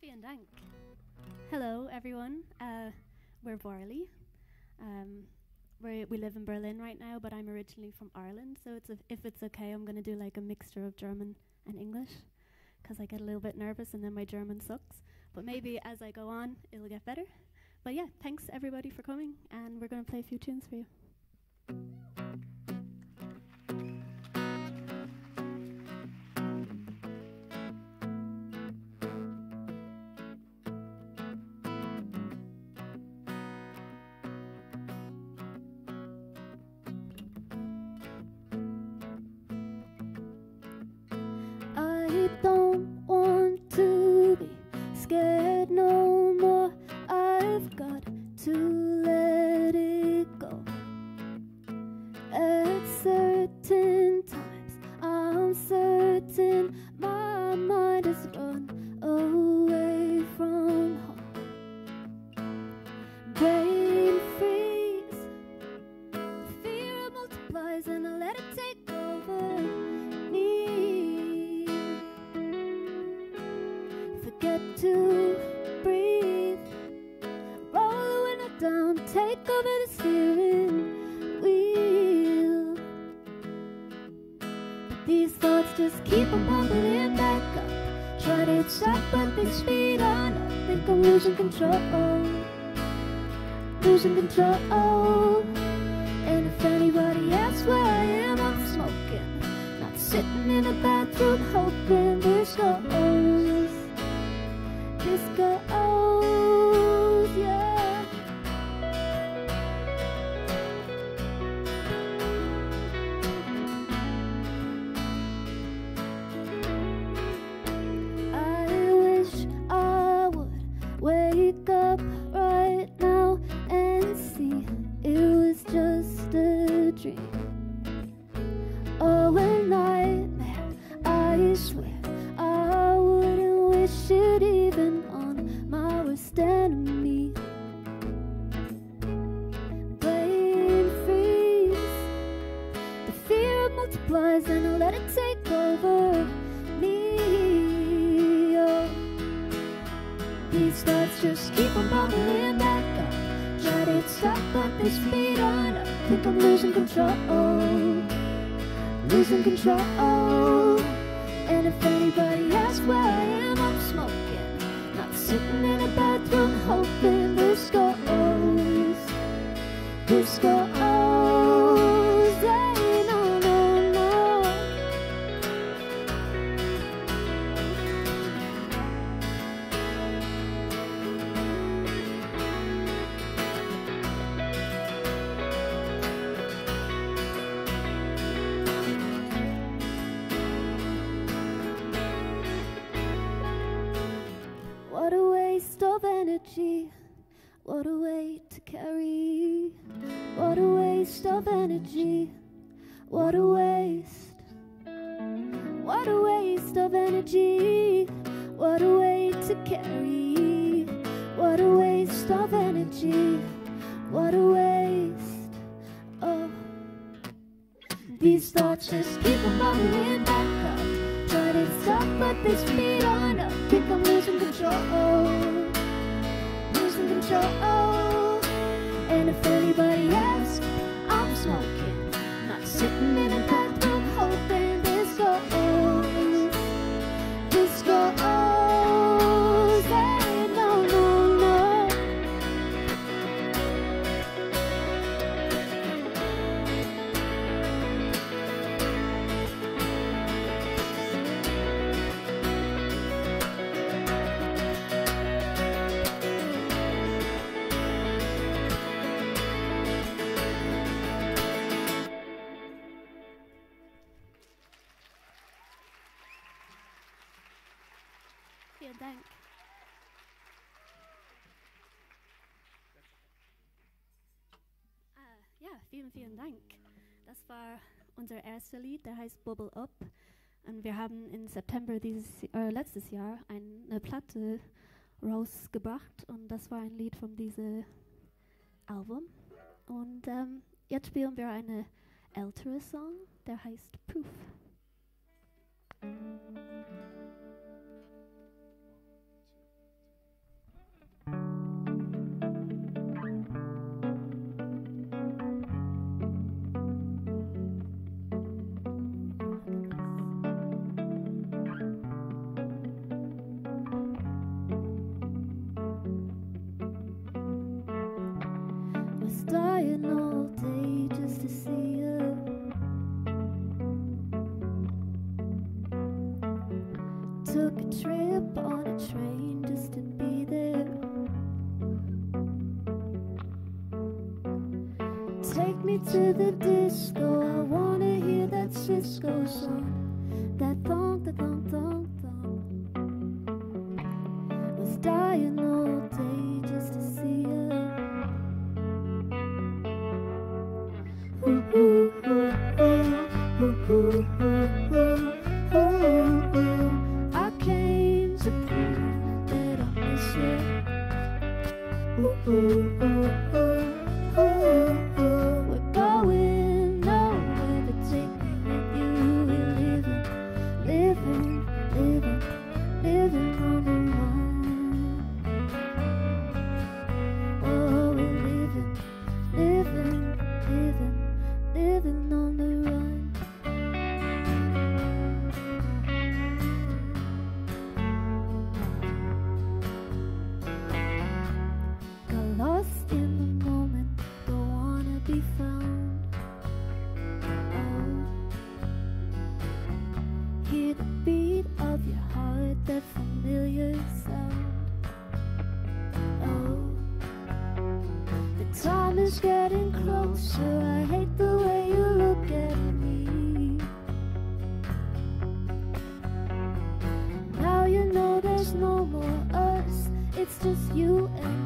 Vielen Dank. Hello, everyone. Uh, we're Varley. Um, we we live in Berlin right now, but I'm originally from Ireland, so it's if it's okay, I'm going to do like a mixture of German and English, because I get a little bit nervous and then my German sucks. But maybe as I go on, it'll get better. But yeah, thanks everybody for coming, and we're going to play a few tunes for you. unser erstes Lied, der heißt Bubble Up. Und wir haben im September dieses, äh, letztes Jahr eine Platte rausgebracht und das war ein Lied von diesem Album. Und ähm, jetzt spielen wir einen älteren Song, der heißt Proof. it's just you and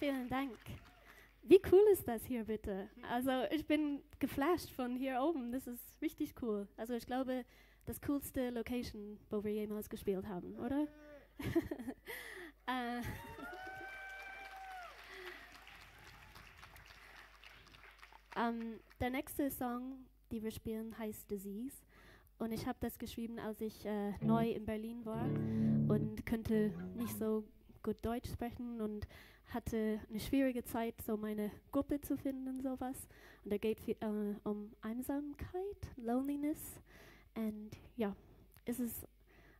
vielen Dank. Wie cool ist das hier bitte? Also ich bin geflasht von hier oben. Das ist richtig cool. Also ich glaube, das coolste Location, wo wir jemals gespielt haben, oder? um, äh. ähm, der nächste Song, den wir spielen, heißt Disease. Und ich habe das geschrieben, als ich äh, neu in Berlin war und könnte nicht so gut Deutsch sprechen und hatte eine schwierige Zeit, so meine Gruppe zu finden und sowas. Und da geht es äh, um Einsamkeit, Loneliness. Und ja, es ist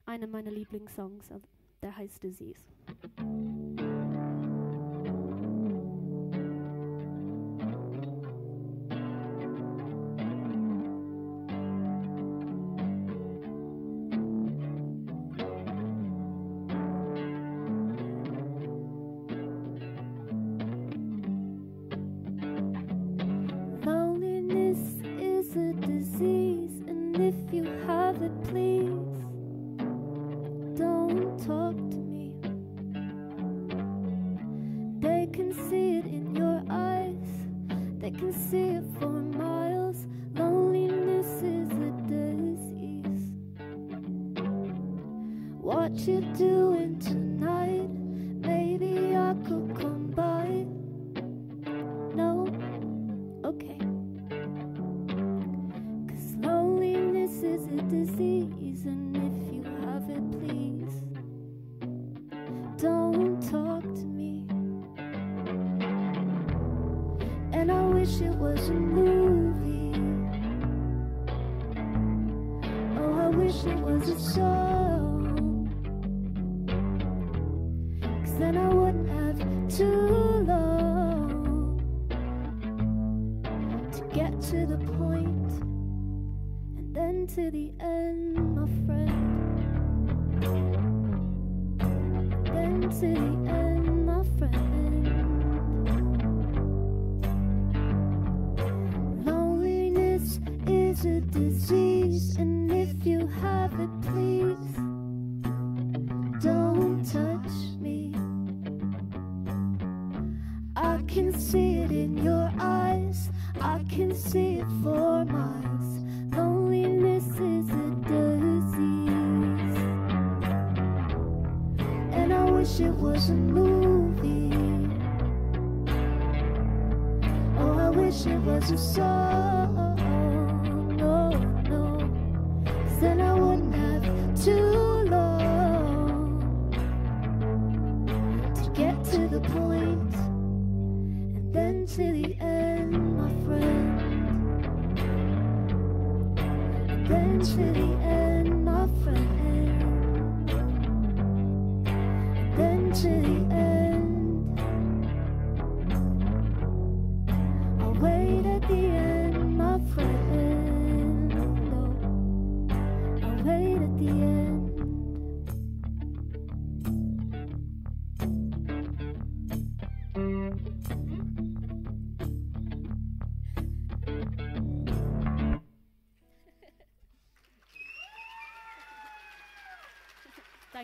einer meiner Lieblingssongs, also der heißt Disease.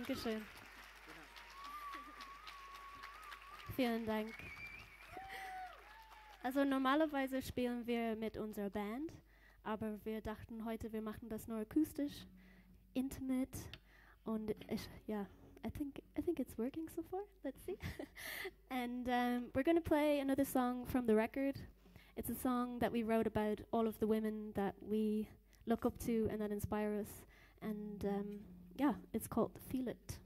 Dankeschön. Vielen Dank. Also normalerweise spielen wir mit unserer Band, aber wir dachten heute, wir machen das nur akustisch, intimate und ich, ja, I think I think it's working so far. Let's see. and um, we're going to play another song from the record. It's a song that we wrote about all of the women that we look up to and that inspire us and um, yeah, it's called Feel It.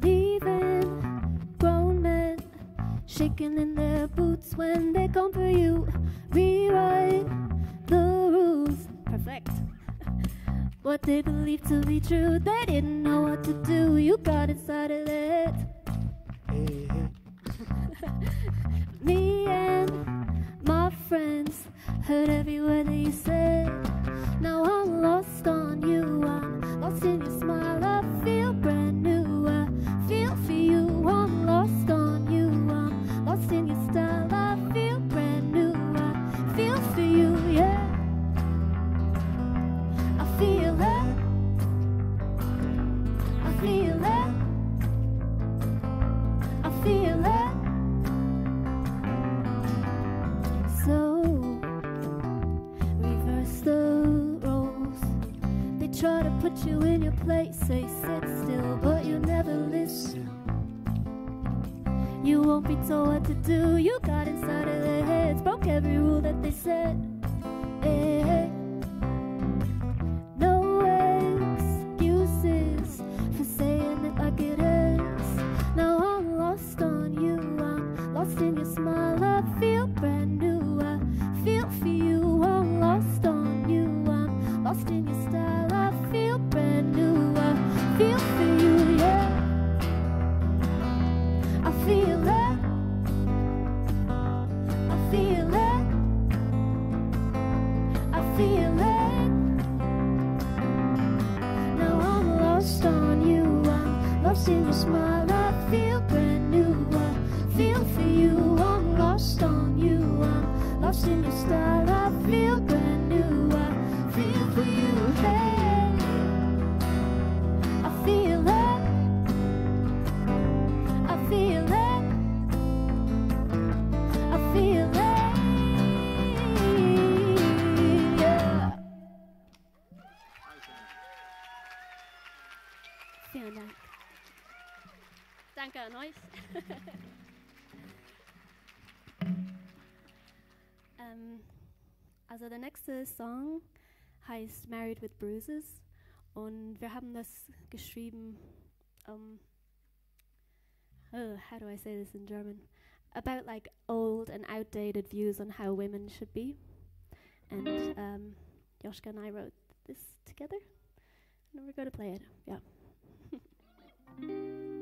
Leaving grown men shaking in their boots when they come for you rewrite the rules. Perfect. what they believed to be true, they didn't know what to do. You got inside of it. Me and my friends heard every word that you said. Now I'm lost on you, I'm lost in your smile. ganze Song heißt Married with Bruises und wir haben das geschrieben. Um, oh, how do I say this in German? About like old and outdated views on how women should be, and um, Joshka and I wrote this together, and we're going to play it. Yeah.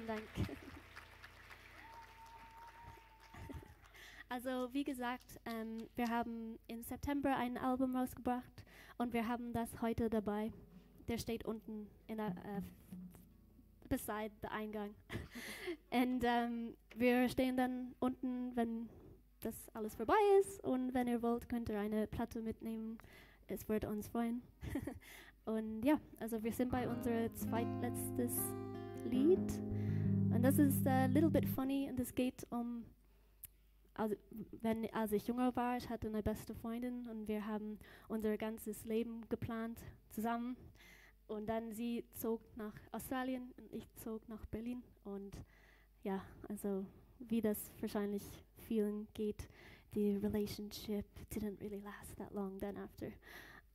Vielen Dank. Also wie gesagt, ähm, wir haben im September ein Album rausgebracht und wir haben das heute dabei. Der steht unten in der äh, beside the Eingang. und ähm, wir stehen dann unten, wenn das alles vorbei ist und wenn ihr wollt, könnt ihr eine Platte mitnehmen. Es würde uns freuen. und ja, also wir sind bei unserem zweitletztes Lied und das ist a little bit funny und es geht um also, wenn, als ich jünger war, ich hatte eine beste Freundin und wir haben unser ganzes Leben geplant zusammen. Und dann sie zog nach Australien und ich zog nach Berlin. Und ja, also wie das wahrscheinlich vielen geht, the relationship didn't really last that long then after.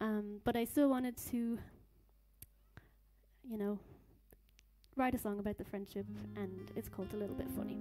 Um, but I still wanted to, you know, write a song about the friendship, and it's called A Little Bit Funny.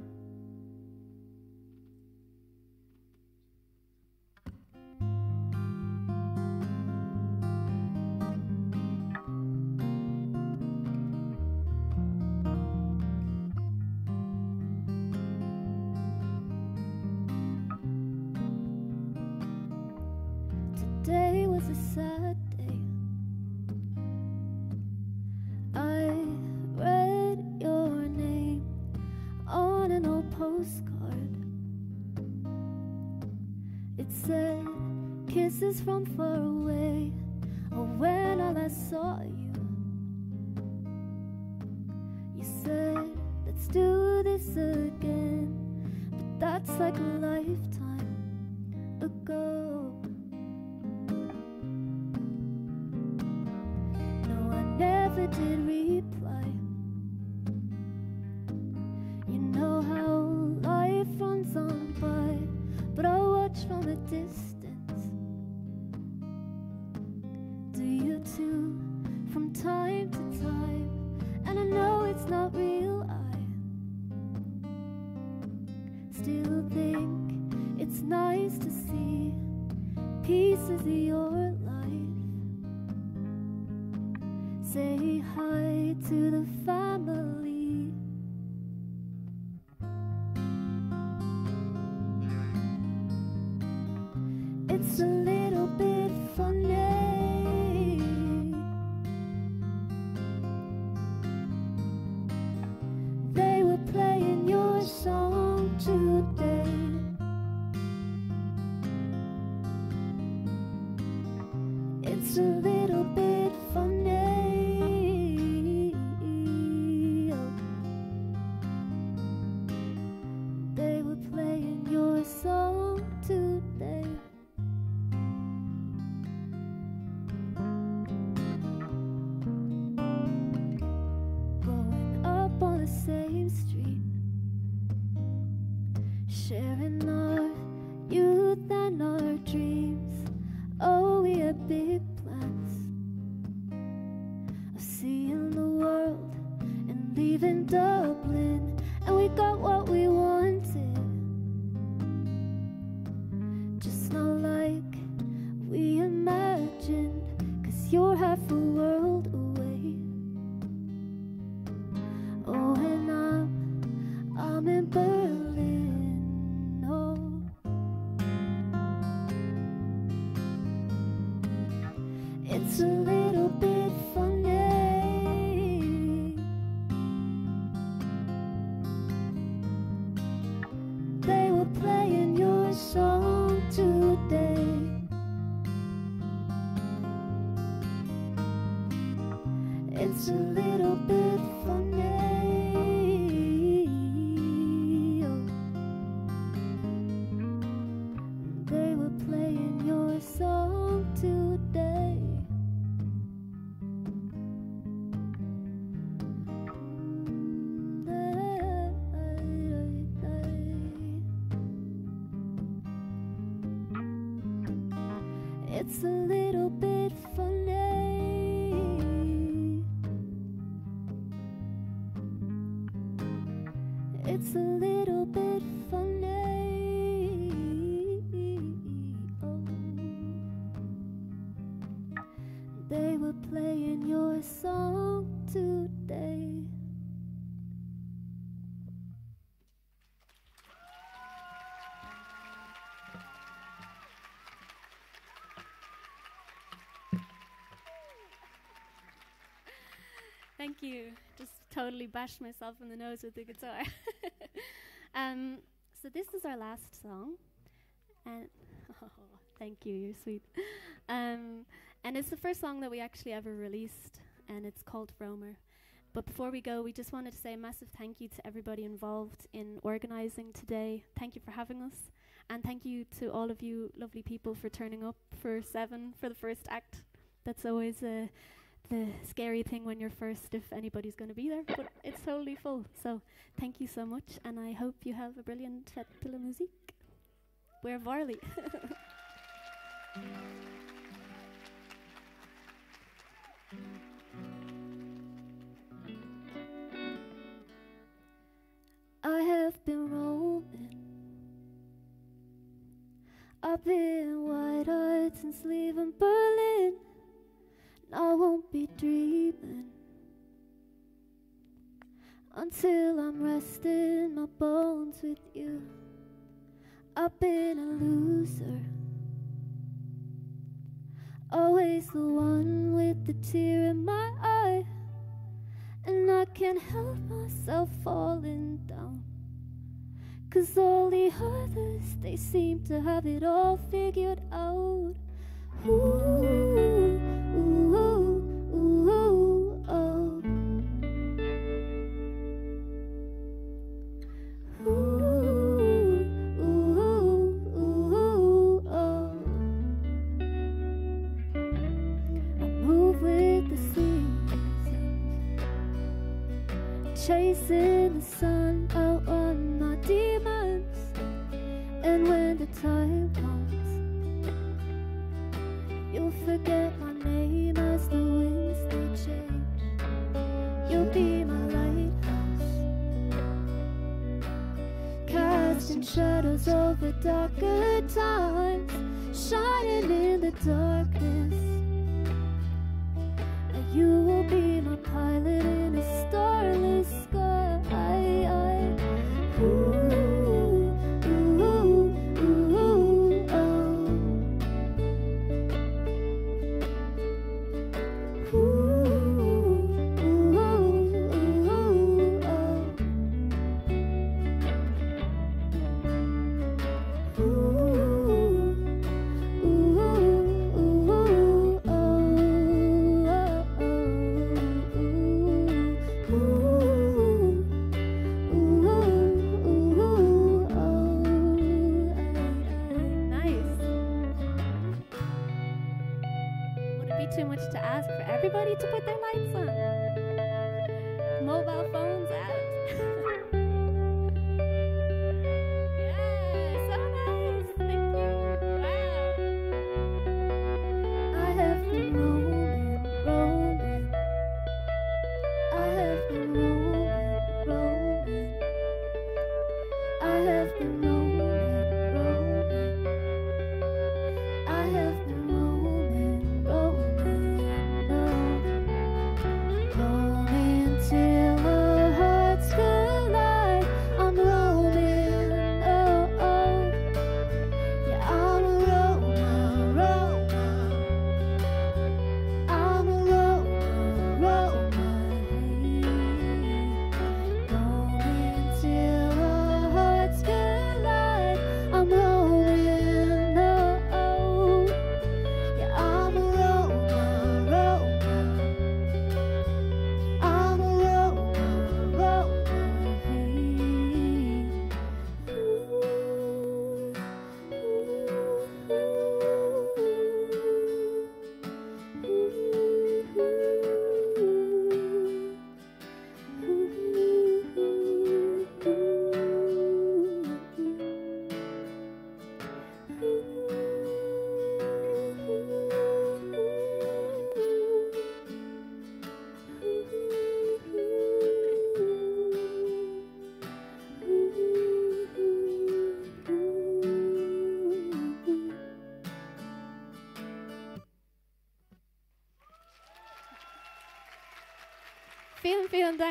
Thank you. Just totally bashed myself in the nose with the guitar. um, so this is our last song, and oh, thank you. You're sweet. Um, and it's the first song that we actually ever released, and it's called Romer. But before we go, we just wanted to say a massive thank you to everybody involved in organising today. Thank you for having us, and thank you to all of you lovely people for turning up for seven for the first act. That's always a the scary thing when you're first if anybody's going to be there, but it's totally full. So thank you so much, and I hope you have a brilliant Fête de la Musique. We're Varley. with you. I've been a loser, always the one with the tear in my eye, and I can't help myself falling down. Cause all the others, they seem to have it all figured out. Ooh,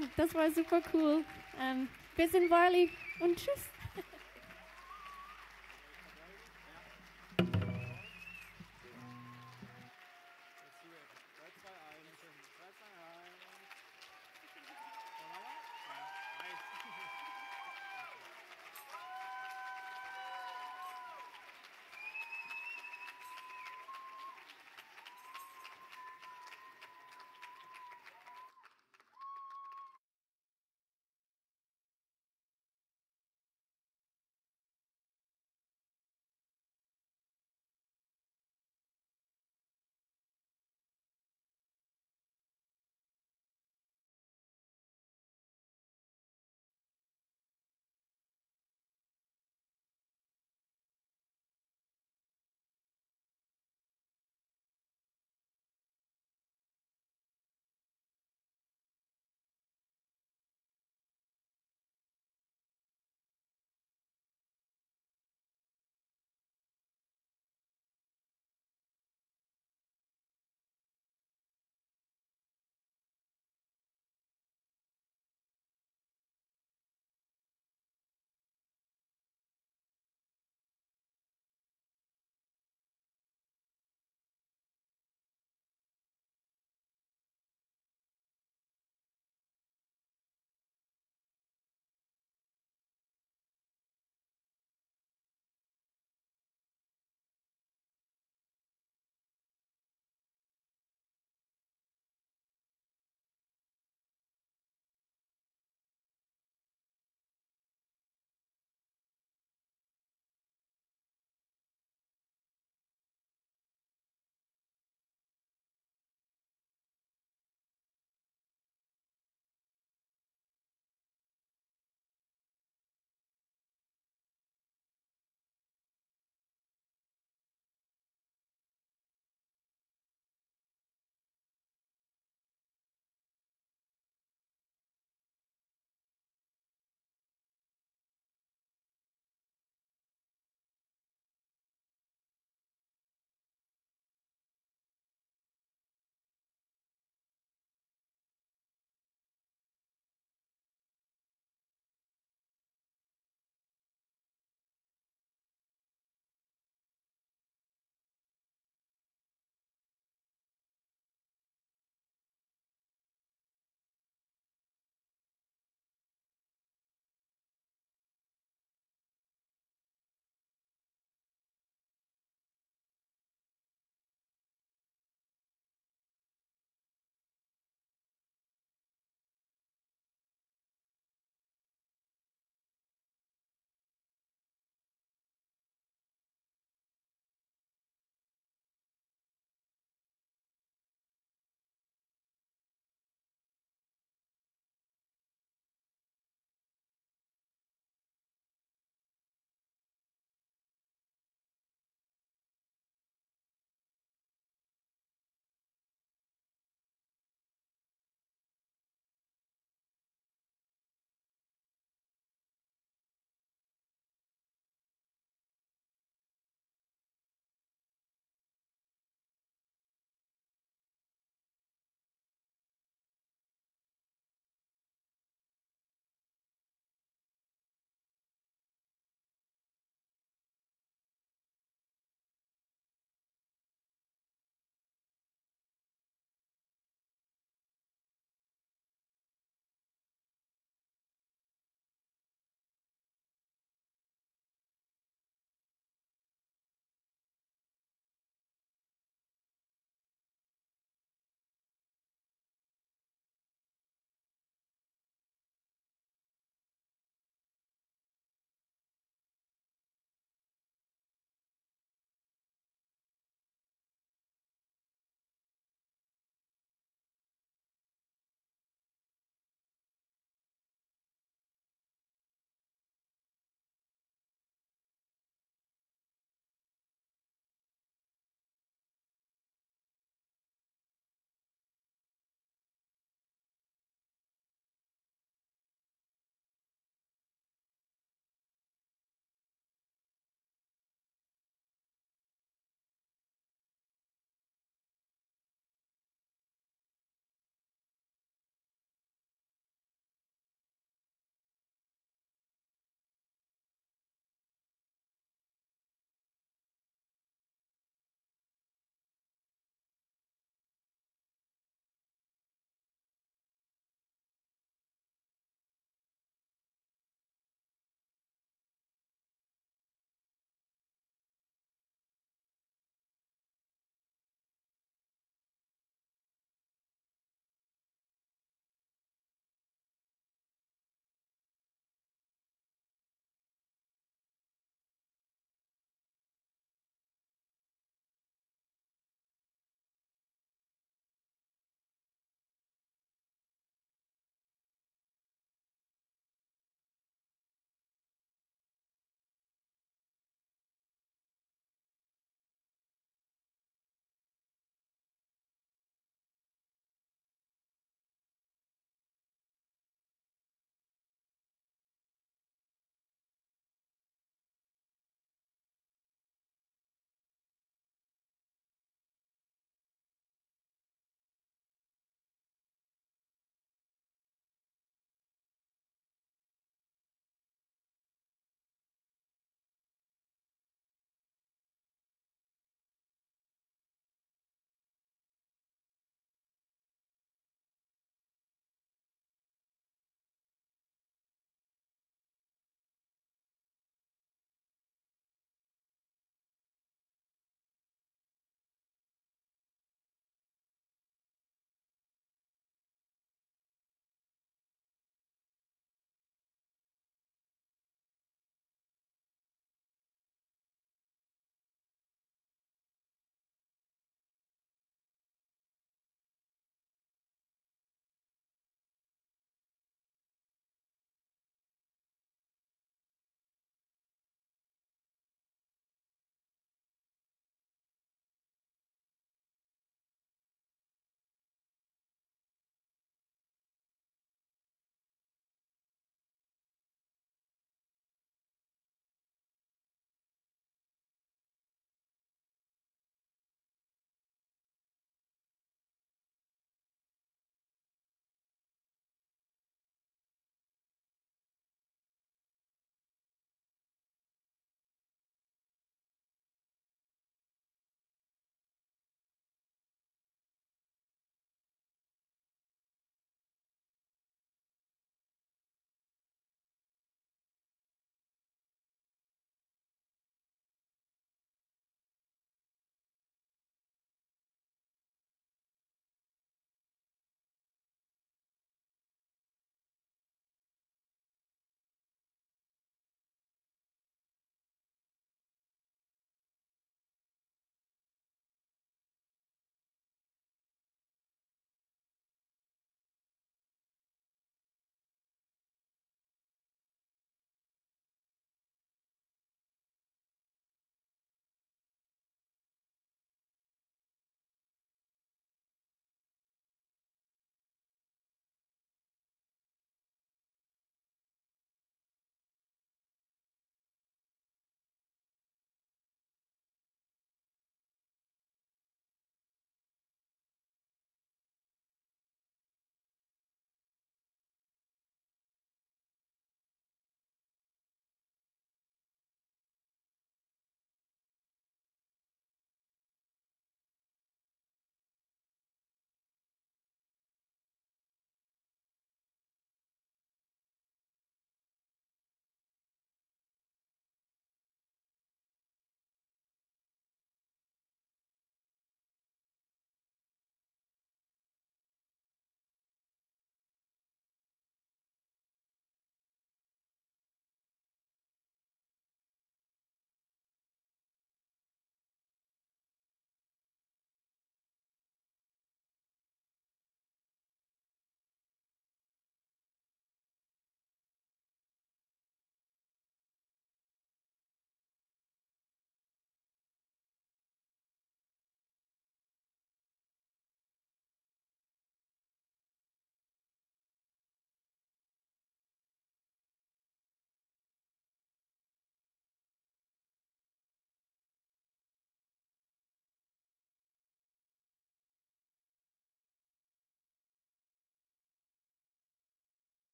Dank. Das war super cool. Ähm, bis in Barley und tschüss.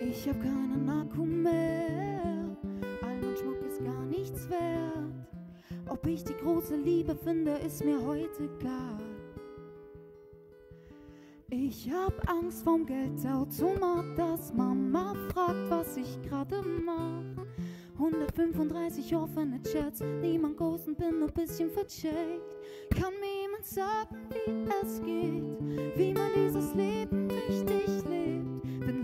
Ich hab keinen Akku mehr, all mein Schmuck ist gar nichts wert. Ob ich die große Liebe finde, ist mir heute egal. Ich hab Angst vorm Geldautomat, dass Mama fragt, was ich gerade mach. 135 offene Chats, niemand ghosten, bin nur bisschen vercheckt. Kann mir jemand sagen, wie es geht, wie man dieses Leben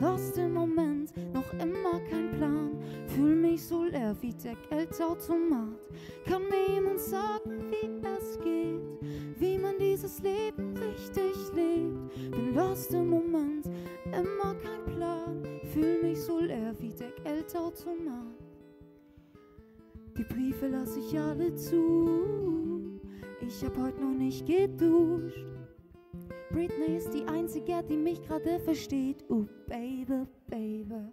lost im Moment, noch immer kein Plan, fühl mich so leer wie der Geldautomat. Kann mir jemand sagen, wie es geht, wie man dieses Leben richtig lebt? Bin lost im Moment, immer kein Plan, fühl mich so leer wie der Geldautomat. Die Briefe lasse ich alle zu. Ich hab heute noch nicht geduscht. Britney ist die einzige, die mich gerade versteht. Oh, Baby, Baby.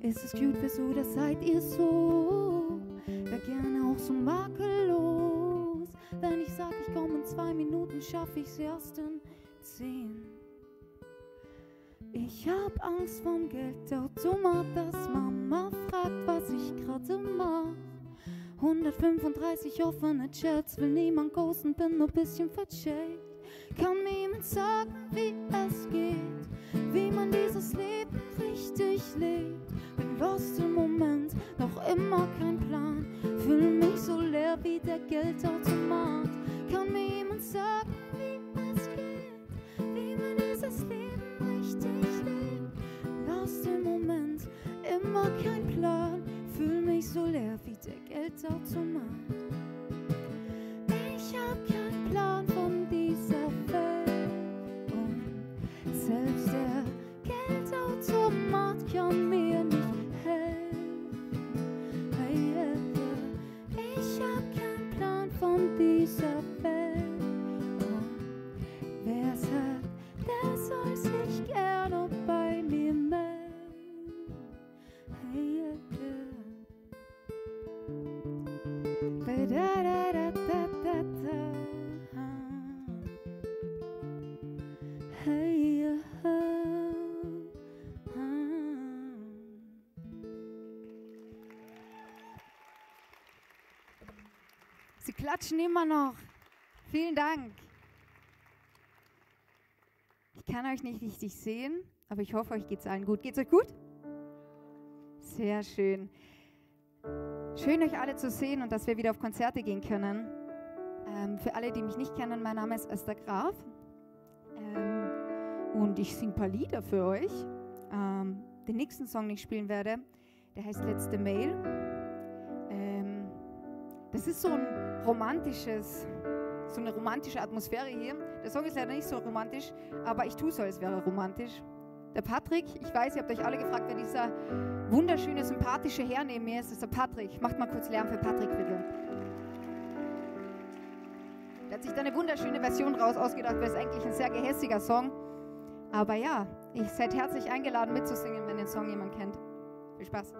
Ist es cute, wieso, das seid ihr so? Wär gerne auch so makellos. Wenn ich sag, ich komm in zwei Minuten, schaff ich's erst in zehn. Ich hab Angst vorm Geldautomat, dass Mama fragt, was ich gerade mach. 135 offene Chats, will niemand ghosten, bin nur bisschen vercheckt. Kann mir jemand sagen, wie es geht, wie man dieses Leben richtig lebt? Bin lost im Moment, noch immer kein Plan, fühl mich so leer wie der Geldautomat. Kann mir jemand sagen, wie es geht, wie man dieses Leben richtig lebt? Lost im Moment, immer kein Plan, fühl mich so leer wie der Geldautomat. Ich hab keinen Plan von dieser Welt selbst der Geldautomat kann mir nicht helfen. Hey, yeah, yeah. Ich hab keinen Plan von dieser Welt und wer sagt, der soll sich gerne bei klatschen immer noch. Vielen Dank. Ich kann euch nicht richtig sehen, aber ich hoffe, euch geht es allen gut. Geht's euch gut? Sehr schön. Schön, euch alle zu sehen und dass wir wieder auf Konzerte gehen können. Ähm, für alle, die mich nicht kennen, mein Name ist Esther Graf ähm, und ich singe ein paar Lieder für euch. Ähm, den nächsten Song, den ich spielen werde, der heißt Letzte Mail. Ähm, das ist so ein romantisches, so eine romantische Atmosphäre hier. Der Song ist leider nicht so romantisch, aber ich tue so, als wäre romantisch. Der Patrick, ich weiß, ihr habt euch alle gefragt, wer dieser wunderschöne, sympathische Herr neben mir ist. Das ist der Patrick. Macht mal kurz Lärm für Patrick, bitte. Der hat sich da eine wunderschöne Version raus ausgedacht, weil es eigentlich ein sehr gehässiger Song. Aber ja, ich seid herzlich eingeladen mitzusingen, wenn den Song jemand kennt. Viel Spaß.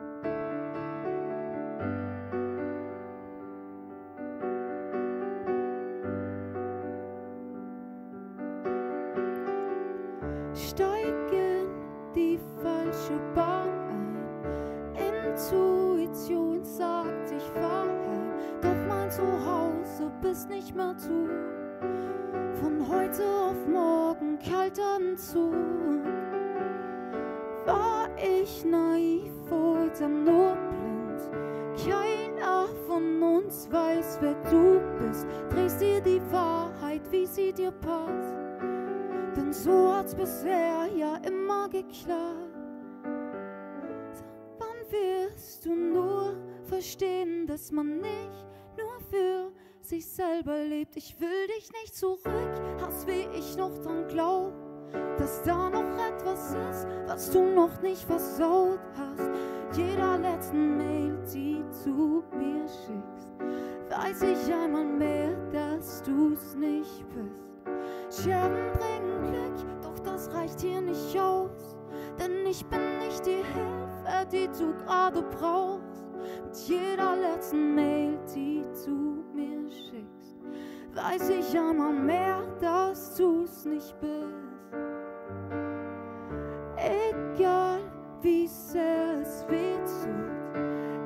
Bist nicht mehr du. Von heute auf morgen kalt Zug. War ich naiv oder blind? Keiner von uns weiß, wer du bist. Drehst dir die Wahrheit, wie sie dir passt. Denn so hat's bisher ja immer geklappt. Wann wirst du nur verstehen, dass man nicht nur für sich selber lebt? Ich will dich nicht zurück, hast wie ich noch dran glaub, dass da noch etwas ist, was du noch nicht versaut hast. Jeder letzten Mail, die du mir schickst, weiß ich einmal mehr, dass du's nicht bist. Scherben bringen Glück, doch das reicht hier nicht aus. Denn ich bin nicht die Hilfe, die du gerade brauchst. Mit jeder letzten Mail, die du mir schickst, weiß ich aber mehr, dass du's nicht bist. Egal wie sehr es wehtut,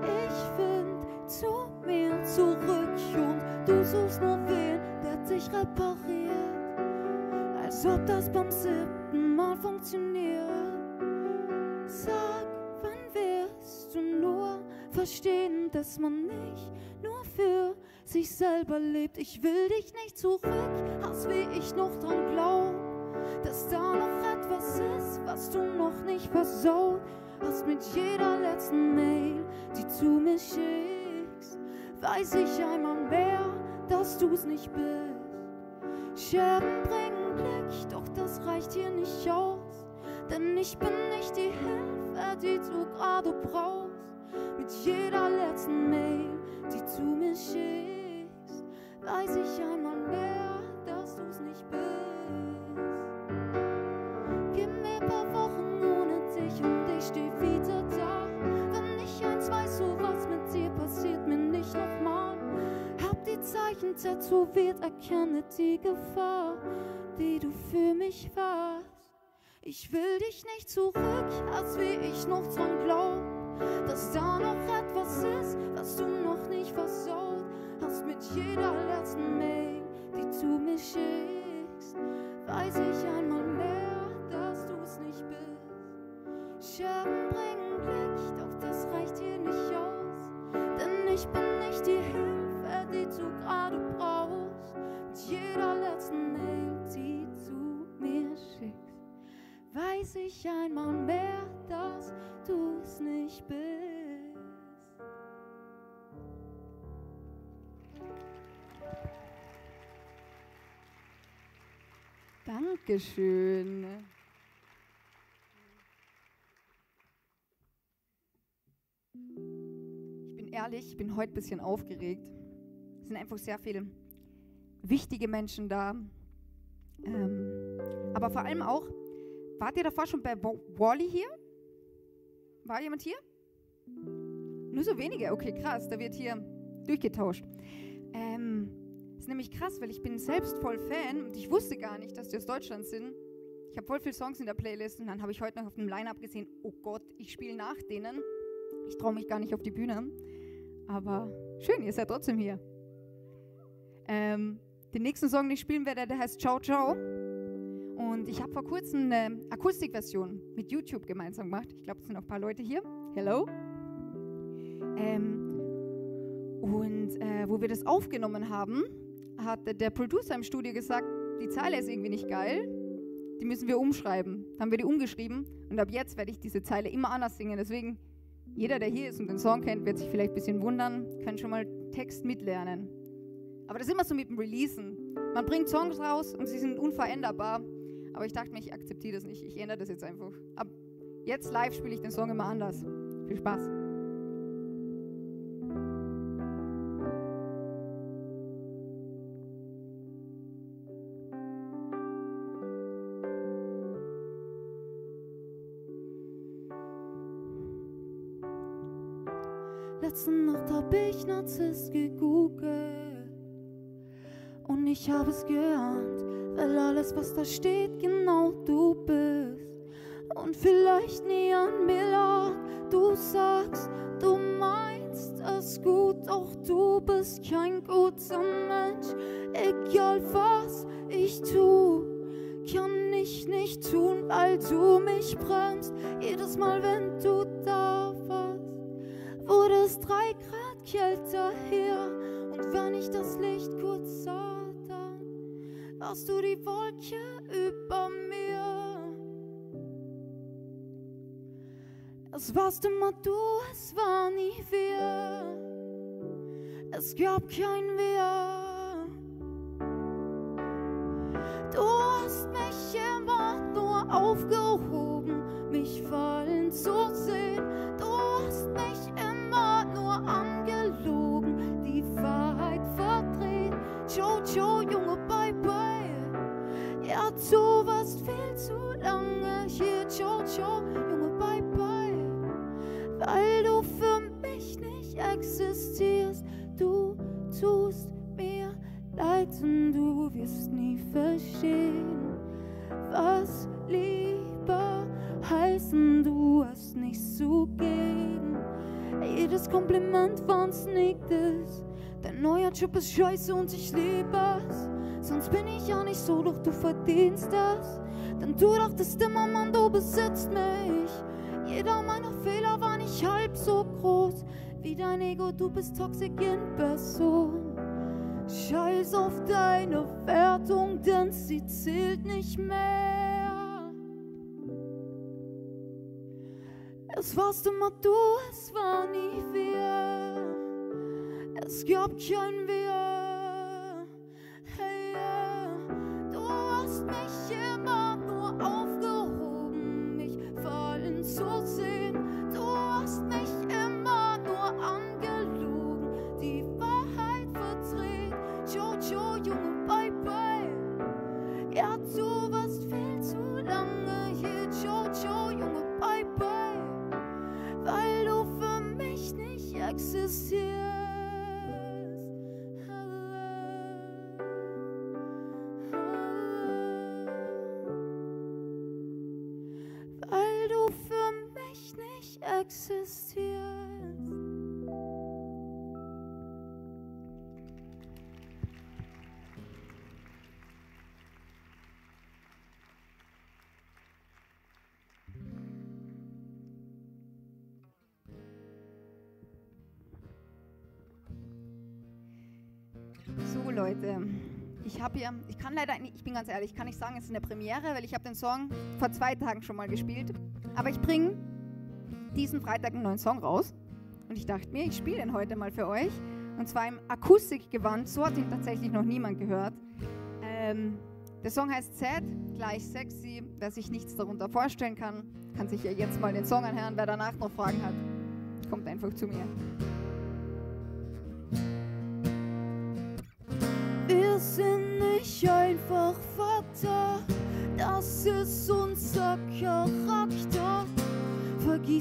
ich find zu mir zurück und du suchst nur wen, der dich repariert. Als ob das beim siebten Mal funktioniert. Sag, wann wirst du nur verstehen, dass man nicht nur für sich selber lebt? Ich will dich nicht zurück, hast wie ich noch dran glaub, dass da noch etwas ist, was du noch nicht versaut hast mit jeder letzten Mail, die zu mir schickst, weiß ich einmal mehr, dass du's nicht bist. Scherben bringen Glück, doch das reicht hier nicht aus, denn ich bin nicht die Hilfe, die du gerade brauchst. Mit jeder letzten Mail, die zu mir schickst, weiß ich einmal mehr, dass du's nicht bist. Gib mir paar Wochen ohne dich und ich steh wieder da. Wenn ich eins weiß, so was mit dir passiert mir nicht nochmal. Hab die Zeichen tätowiert, erkenne die Gefahr, die du für mich warst. Ich will dich nicht zurück, als wie ich noch dran glaub, dass da noch etwas ist, was du noch nicht versaut hast mit jeder letzten Mail, die du mir schickst. Weiß ich einmal mehr, dass du's nicht bist. Scherben bringen Glück, doch das reicht hier nicht aus, denn ich bin nicht die Hilfe, die du gerade brauchst. Mit jeder letzten Mail, die du mir schickst weiß ich einmal mehr, dass du's nicht bist. Dankeschön. Ich bin ehrlich, ich bin heute ein bisschen aufgeregt. Es sind einfach sehr viele wichtige Menschen da. Ähm, aber vor allem auch, wart ihr davor schon bei Wa- Wally hier? War jemand hier? Nur so wenige, okay, krass, da wird hier durchgetauscht. Ähm, nämlich krass, weil ich bin selbst voll Fan und ich wusste gar nicht, dass die aus Deutschland sind. Ich habe voll viele Songs in der Playlist und dann habe ich heute noch auf dem Line-Up gesehen, oh Gott, ich spiele nach denen. Ich traue mich gar nicht auf die Bühne. Aber schön, ihr seid trotzdem hier. Ähm, den nächsten Song, den ich spielen werde, der heißt Ciao Ciao. Und ich habe vor kurzem eine Akustikversion mit YouTube gemeinsam gemacht. Ich glaube, es sind noch ein paar Leute hier. Hello. Ähm, und äh, wo wir das aufgenommen haben, hat der Producer im Studio gesagt, die Zeile ist irgendwie nicht geil, die müssen wir umschreiben. Dann haben wir die umgeschrieben und ab jetzt werde ich diese Zeile immer anders singen. Deswegen, jeder, der hier ist und den Song kennt, wird sich vielleicht ein bisschen wundern, kann schon mal Text mitlernen. Aber das ist immer so mit dem Releasen. Man bringt Songs raus und sie sind unveränderbar. Aber ich dachte mir, ich akzeptiere das nicht. Ich ändere das jetzt einfach. Ab jetzt live spiele ich den Song immer anders. Viel Spaß. Hab ich Narzisst gegoogelt und ich hab es geahnt, weil alles, was da steht, genau du bist. Und vielleicht nie an mir lag, du sagst, du meinst es gut, doch du bist kein guter Mensch. Egal was ich tu, kann ich nicht tun, weil du mich bremst. Jedes Mal, wenn du da warst wurde es drei Kälter hier. Und wenn ich das Licht kurz sah, dann warst du die Wolke über mir. Es warst immer du, es war nie wir. Es gab kein Wir. Du hast mich immer nur aufgehoben, mich fallen zu sehen. Du hast mich immer nur angelogen, Jojo, Junge, bye bye. Ja, du warst viel zu lange hier, Jojo, Junge, bye bye. Weil du für mich nicht existierst, du tust mir leid und du wirst nie verstehen, was Liebe heißen, du hast nichts zu geben. Jedes Kompliment ein Sneak Diss. Dein neuer Chip ist scheiße und ich liebe es. Sonst bin ich ja nicht so, doch du verdienst es. Denn du dachtest immer, Mann, du besitzt mich. Jeder meiner Fehler war nicht halb so groß wie dein Ego, du bist toxic in Person. Scheiß auf deine Wertung, denn sie zählt nicht mehr. Es warst immer du, es war nie wir. Es gab kein Wir. Hey. Du hast mich immer nur aufgehoben, mich fallen zu sehen. Du hast mich immer nur angelogen, die Wahrheit verdreht. Jojo, Junge, bye bye. Ja, du warst viel zu lange hier, Jojo, Junge, bye bye. Weil du für mich nicht existierst. Leute, ich habe hier, ich kann leider ich bin ganz ehrlich, ich kann nicht sagen, es ist eine Premiere, weil ich habe den Song vor zwei Tagen schon mal gespielt. Aber ich bringe diesen Freitag einen neuen Song raus und ich dachte mir, ich spiele den heute mal für euch. Und zwar im Akustikgewand, so hat ihn tatsächlich noch niemand gehört. Ähm, der Song heißt Sad, gleich sexy. Wer sich nichts darunter vorstellen kann, kann sich ja jetzt mal den Song anhören. Wer danach noch Fragen hat, kommt einfach zu mir.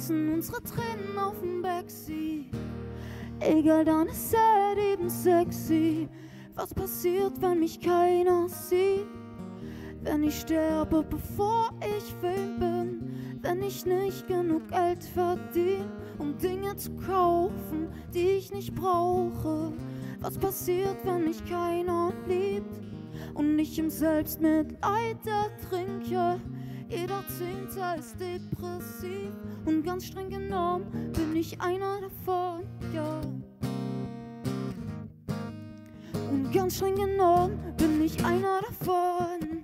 Vergießen unsere Tränen auf dem Backseat. Egal, dann ist es eben sexy. Was passiert, wenn mich keiner sieht? Wenn ich sterbe, bevor ich Fame bin. Wenn ich nicht genug Geld verdiene, um Dinge zu kaufen, die ich nicht brauche. Was passiert, wenn mich keiner liebt und ich im Selbstmitleid ertrinke? Jeder Zehnte ist depressiv und ganz streng genommen bin ich einer davon, ja. Und ganz streng genommen bin ich einer davon.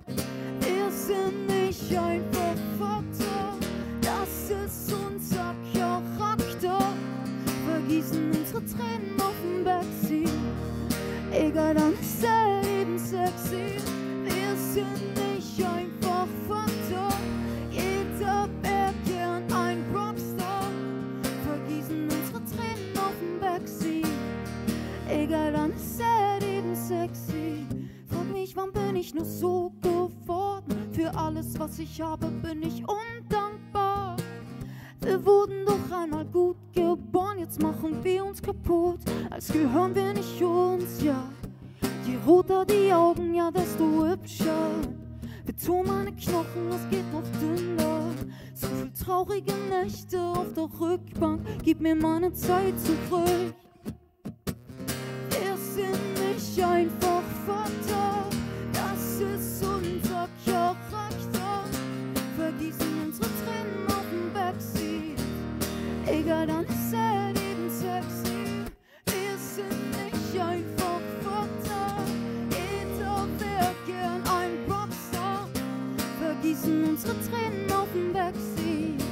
Wir sind nicht einfach Faktor, das ist unser Charakter. Vergießen unsere Tränen auf dem Backseat. Egal, dann ist es eben sexy. Wann bin ich nur so geworden? Für alles, was ich habe, bin ich undankbar. Wir wurden doch einmal gut geboren, jetzt machen wir uns kaputt, als gehören wir nicht uns, ja. Je roter die Augen, ja, desto hübscher. Tun meine Knochen, es geht noch dünner. So viel traurige Nächte auf der Rückbank, gib mir meine Zeit zurück. Wir sind nicht einfach Vater, unsere Tränen auf dem Backseat. Egal, dann ist es eben sexy. Wir sind nicht einfach Vater. Jeder wäre gern ein Rockstar. Vergießen unsere Tränen auf dem Backseat.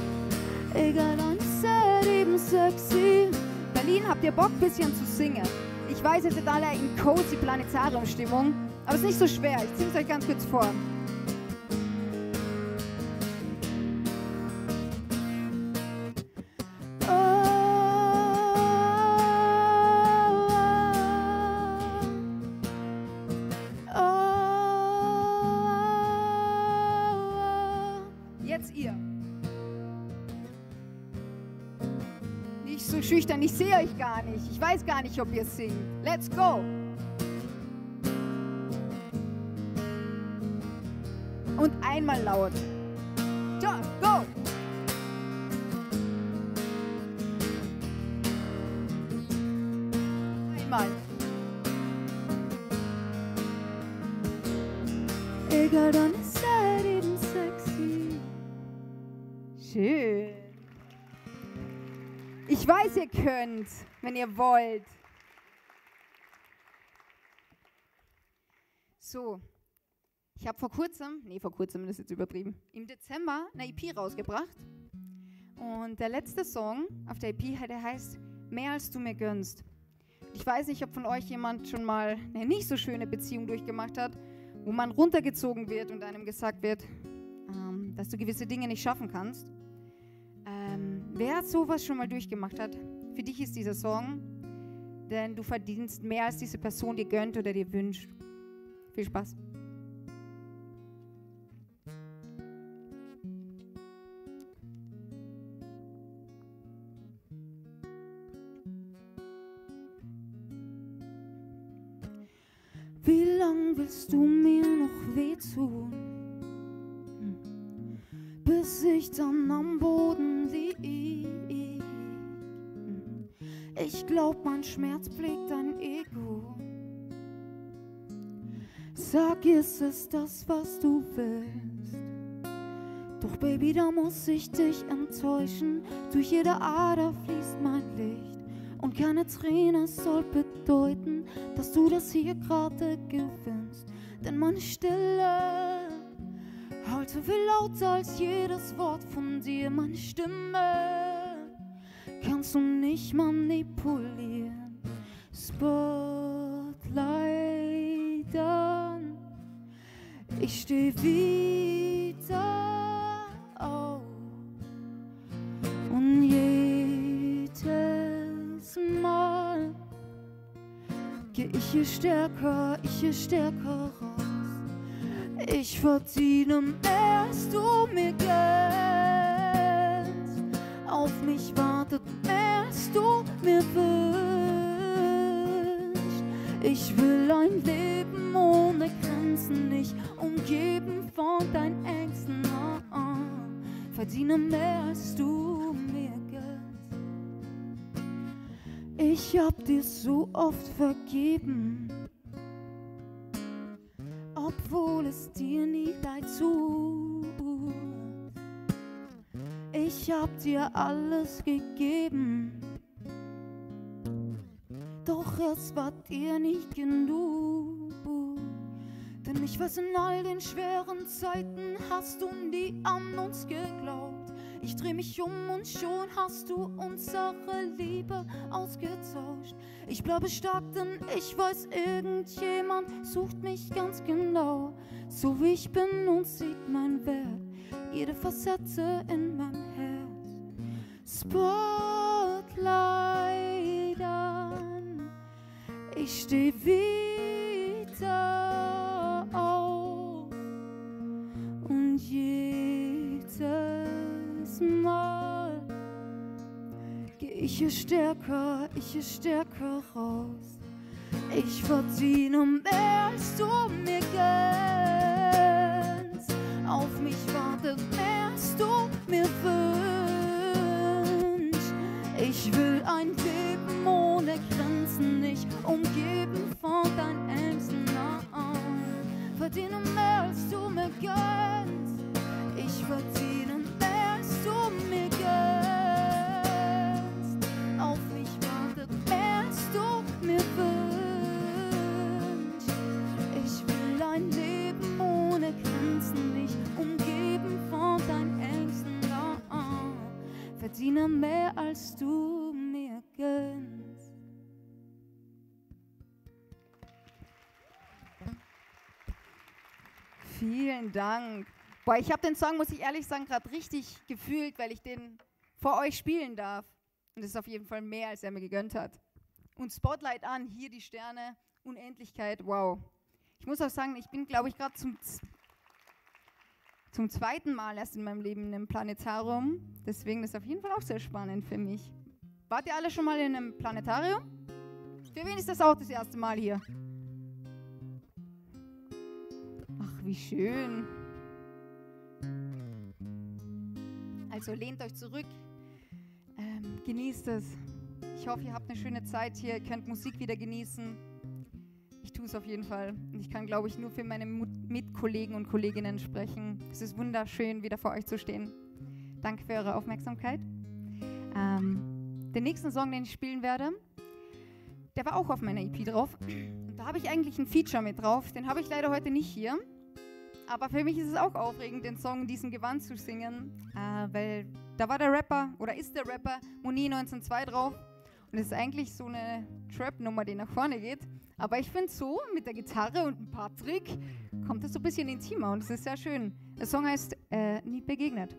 Egal, dann ist es eben sexy. Berlin, habt ihr Bock, bisschen zu singen? Ich weiß, ihr seid alle in cozy Planetarium-Stimmung, aber es ist nicht so schwer. Ich ziehe es euch ganz kurz vor. Ich sehe euch gar nicht. Ich weiß gar nicht, ob ihr singt. Let's go. Und einmal laut. Könnt, wenn ihr wollt. So, ich habe vor kurzem, nee, vor kurzem, ist jetzt übertrieben, im Dezember eine EP rausgebracht. Und der letzte Song auf der EP, der heißt Mehr als du mir gönnst. Ich weiß nicht, ob von euch jemand schon mal eine nicht so schöne Beziehung durchgemacht hat, wo man runtergezogen wird und einem gesagt wird, ähm, dass du gewisse Dinge nicht schaffen kannst. Ähm, wer sowas schon mal durchgemacht hat, für dich ist dieser Song, denn du verdienst mehr als diese Person dir gönnt oder dir wünscht. Viel Spaß. Wie lang willst du mir noch wehtun? Hm. Bis ich dann am Boden lieg. Ich glaub, mein Schmerz pflegt dein Ego. Sag, ist es das, was du willst? Doch Baby, da muss ich dich enttäuschen. Durch jede Ader fließt mein Licht. Und keine Träne soll bedeuten, dass du das hier gerade gewinnst. Denn meine Stille heute viel lauter als jedes Wort von dir. Meine Stimme kannst du nicht manipulieren. Spotlight an, ich steh wieder auf und jedes Mal geh ich hier stärker, ich hier stärker raus. Ich verdiene mehr, als du mir gönnst. Auf mich wartet als du mir wünschst. Ich will ein Leben ohne Grenzen, nicht umgeben von deinen Ängsten. Oh, oh. Verdiene mehr, als du mir gönnst. Ich hab dir so oft vergeben, obwohl es dir nie leid tut. Ich hab dir alles gegeben, doch es war dir nicht genug. Denn ich weiß, in all den schweren Zeiten hast du nie an uns geglaubt. Ich dreh mich um und schon hast du unsere Liebe ausgetauscht. Ich bleibe stark, denn ich weiß, irgendjemand sucht mich ganz genau. So wie ich bin und sieht mein Wert, jede Facette in meinem Herz. Spotlight an, ich steh wieder auf und jedes Mal geh ich hier stärker, ich hier stärker raus. Ich verdiene mehr, als du mir gönnst. Mich mehr, als du mir wünschst. Ich will ein Leben ohne Grenzen, nicht umgeben von deinen Ängsten. Verdiene mehr, als du mir gönnst. Vielen Dank. Boah, ich habe den Song, muss ich ehrlich sagen, gerade richtig gefühlt, weil ich den vor euch spielen darf. Und das ist auf jeden Fall mehr, als er mir gegönnt hat. Und Spotlight an, hier die Sterne, Unendlichkeit, wow. Ich muss auch sagen, ich bin, glaube ich, gerade zum, zum zweiten Mal erst in meinem Leben in einem Planetarium. Deswegen ist es auf jeden Fall auch sehr spannend für mich. Wart ihr alle schon mal in einem Planetarium? Für wen ist das auch das erste Mal hier? Wie schön. Also lehnt euch zurück, ähm, genießt es. Ich hoffe, ihr habt eine schöne Zeit hier, ihr könnt Musik wieder genießen. Ich tue es auf jeden Fall. Und ich kann, glaube ich, nur für meine Mu- Mitko Kollegen und Kolleginnen sprechen. Es ist wunderschön, wieder vor euch zu stehen. Danke für eure Aufmerksamkeit. Ähm, den nächsten Song, den ich spielen werde, der war auch auf meiner EP drauf. Und da habe ich eigentlich ein Feature mit drauf. Den habe ich leider heute nicht hier. Aber für mich ist es auch aufregend, den Song in diesem Gewand zu singen, äh, weil da war der Rapper oder ist der Rapper Moni 192 drauf. Und es ist eigentlich so eine Trap-Nummer, die nach vorne geht. Aber ich finde so, mit der Gitarre und ein paar Trick, kommt es so ein bisschen intimer und es ist sehr schön. Der Song heißt äh, Nie begegnet.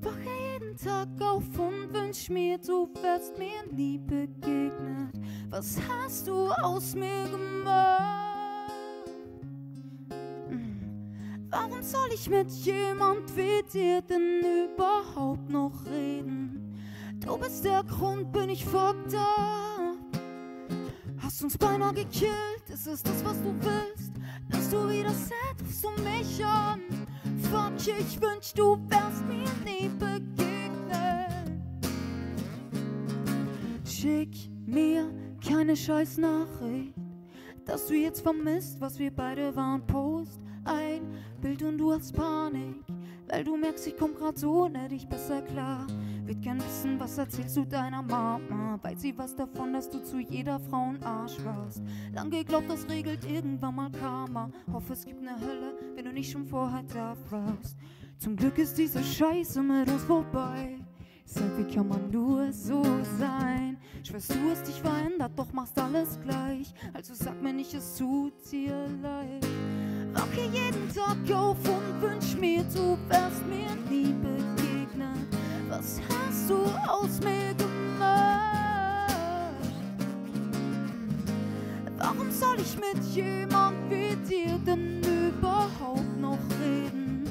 Wache jeden Tag auf wünsch mir, du wärst mir nie begegnet. Was hast du aus mir gemacht? Hm. Warum soll ich mit jemand wie dir denn überhaupt noch reden? Du bist der Grund, bin ich fucked up. Hast uns beinahe gekillt, ist es das, was du willst? Bist du wieder sad, rufst du mich an? Fuck, ich wünsch, du wärst mir nie begegnet. Schick mir keine scheiß Nachricht, dass du jetzt vermisst, was wir beide waren. Post ein Bild und du hast Panik, weil du merkst, ich komm grad so ohne dich besser klar. Würd gern wissen, was erzählst du deiner Mama? Weiß sie was davon, dass du zu jeder Frau ein Arsch warst? Lang geglaubt, das regelt irgendwann mal Karma. Hoffe, es gibt ne Hölle, wenn du nicht schon vorher da warst. Zum Glück ist diese Scheiße mit uns vorbei. Wie kann man nur so sein? Schwörst du hast dich verändert, doch machst alles gleich. Also sag mir nicht, es tut dir leid. Wache jeden Tag auf und wünsch mir, du wärst mir nie begegnet. Was hast du aus mir gemacht? Warum soll ich mit jemand wie dir denn überhaupt noch reden?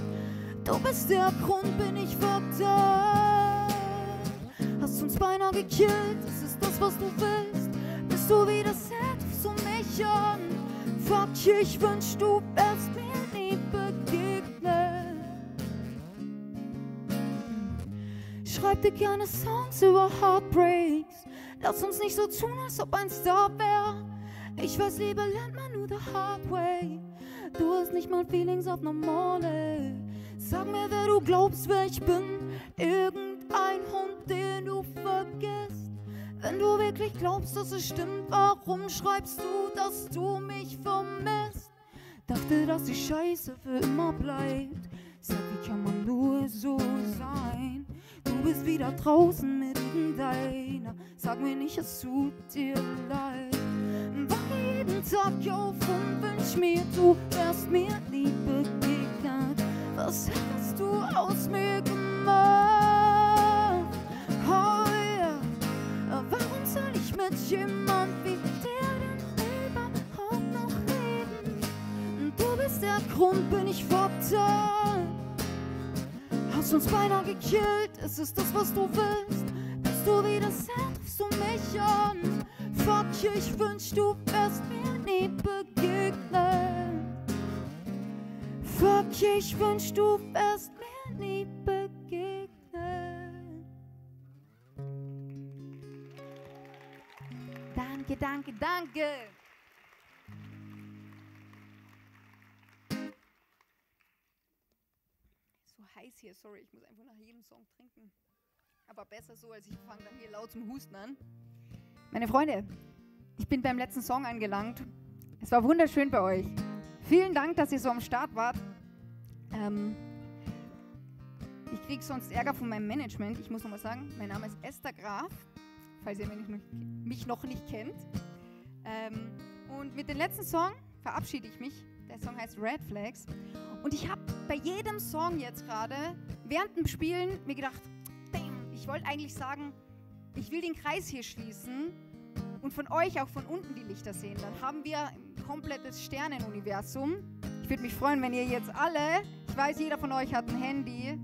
Du bist der Grund, bin ich up. Hast uns beinahe gekillt, ist es das, was du willst? Bist du wieder sad, rufst du mich an? Fuck, ich wünsch, du wärst mir nie begegnet. Schreib dir gerne Songs über Heartbreaks. Lass uns nicht so tun, als ob ein Star wär. Ich weiß, Liebe lernt man nur the hard way. Du hast nicht mal Feelings auf normale. Sag mir, wer du glaubst, wer ich bin. Irgendein Hund, den du vergisst. Wenn du wirklich glaubst, dass es stimmt, warum schreibst du, dass du mich vermisst? Dachte, dass die Scheiße für immer bleibt. Sag, wie kann man nur so sein? Du bist wieder draußen mit irgendeiner. Sag mir nicht, es tut dir leid. Wach jeden Tag auf und wünsch mir, du wärst mir nie begegnet. Was hast du aus mir gemacht? Oh yeah. Warum soll ich mit jemand wie dir denn überhaupt noch reden? Du bist der Grund, bin ich vertan. Hast uns beinahe gekillt, ist es das, was du willst? Bist du wieder sad, rufst du mich an? Fuck, ich wünsch, du wärst mir nie begegnet. Fuck, ich wünsch, du wärst mir nie begegnet. Danke, danke, danke. So heiß hier, sorry, ich muss einfach nach jedem Song trinken. Aber besser so, als ich fange dann hier laut zum Husten an. Meine Freunde, ich bin beim letzten Song angelangt. Es war wunderschön bei euch. Vielen Dank, dass ihr so am Start wart. Ähm, ich kriege sonst Ärger von meinem Management. Ich muss nochmal sagen, mein Name ist Esther Graf, falls ihr mich noch, nicht kennt. Ähm, und mit dem letzten Song verabschiede ich mich. Der Song heißt Red Flags. Und ich habe bei jedem Song jetzt gerade während dem Spielen mir gedacht, damn, ich wollte eigentlich sagen, ich will den Kreis hier schließen und von euch auch von unten die Lichter sehen. Dann haben wir ein komplettes Sternenuniversum. Ich würde mich freuen, wenn ihr jetzt alle, ich weiß, jeder von euch hat ein Handy,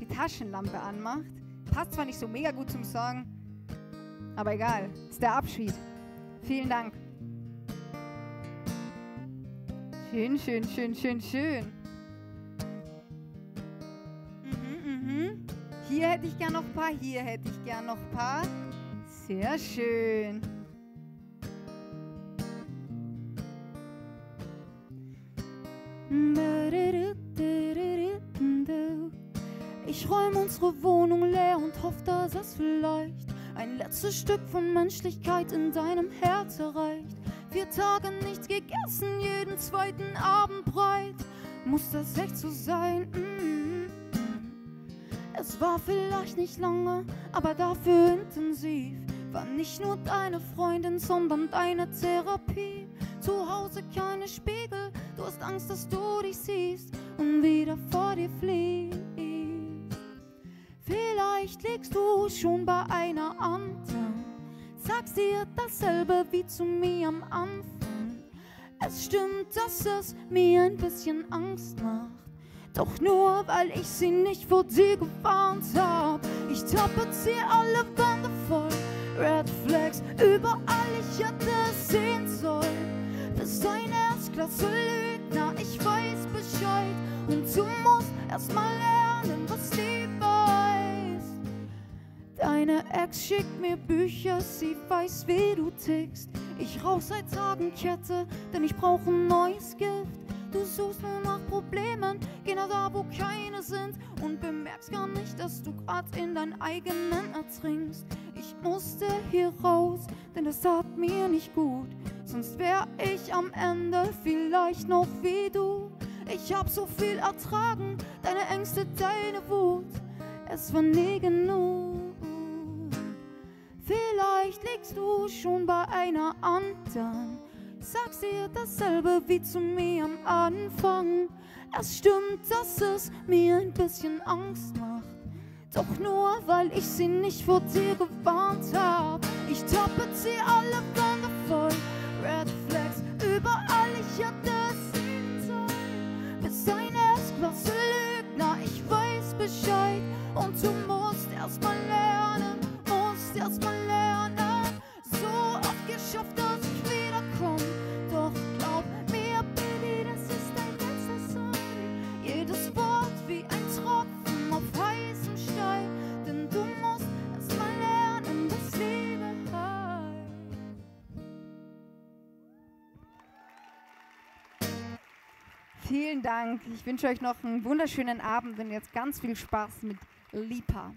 die Taschenlampe anmacht. Passt zwar nicht so mega gut zum Song, aber egal, ist der Abschied. Vielen Dank. Schön, schön, schön, schön, schön. Mhm, mhm. Hier hätte ich gern noch ein paar, hier hätte ich gern noch ein paar. Sehr schön. Ich räume unsere Wohnung leer und hoffe, dass es vielleicht ein letztes Stück von Menschlichkeit in deinem Herz erreicht. Vier Tage nichts gegessen, jeden zweiten Abend breit. Muss das echt so sein? Mm. Es war vielleicht nicht lange, aber dafür intensiv. War nicht nur deine Freundin, sondern deine Therapie. Zu Hause keine Spiegel, du hast Angst, dass du dich siehst und wieder vor dir fliehst. Vielleicht liegst du schon bei einer anderen, sagst dir dasselbe wie zu mir am Anfang. Es stimmt, dass es mir ein bisschen Angst macht. Doch nur weil ich sie nicht vor dir gewarnt hab. Ich tapeziere alle Wände voll. Red Flags überall, ich hätte sehen sollen. Erstklasse Lügner, ich weiß Bescheid. Und du musst erst mal lernen, was Liebe heißt. Deine Ex schickt mir Bücher, sie weiß, wie du tickst. Ich rauch seit Tagen Kette, denn ich brauche ein neues Gift. Du suchst nur nach Problemen, genau da, wo keine sind. Und bemerkst gar nicht, dass du grad in deinen eigenen ertrinkst. Ich musste hier raus, denn das tat mir nicht gut. Sonst wär ich am Ende vielleicht noch wie du. Ich hab so viel ertragen, deine Ängste, deine Wut. Es war nie genug. Vielleicht liegst du schon bei einer anderen. Sagst dir dasselbe wie zu mir am Anfang. Es stimmt, dass es mir ein bisschen Angst macht. Doch nur weil ich sie nicht vor dir gewarnt hab. Ich tapeziere alle Wände voll. Red Flags überall, ich hätte es sehen sollen. Bist ein Erstklasse Lügner, ich weiß Bescheid. Und du musst erst mal lernen, musst erst mal lernen. So oft geschafft, Vielen Dank. Ich wünsche euch noch einen wunderschönen Abend und jetzt ganz viel Spaß mit Lipa.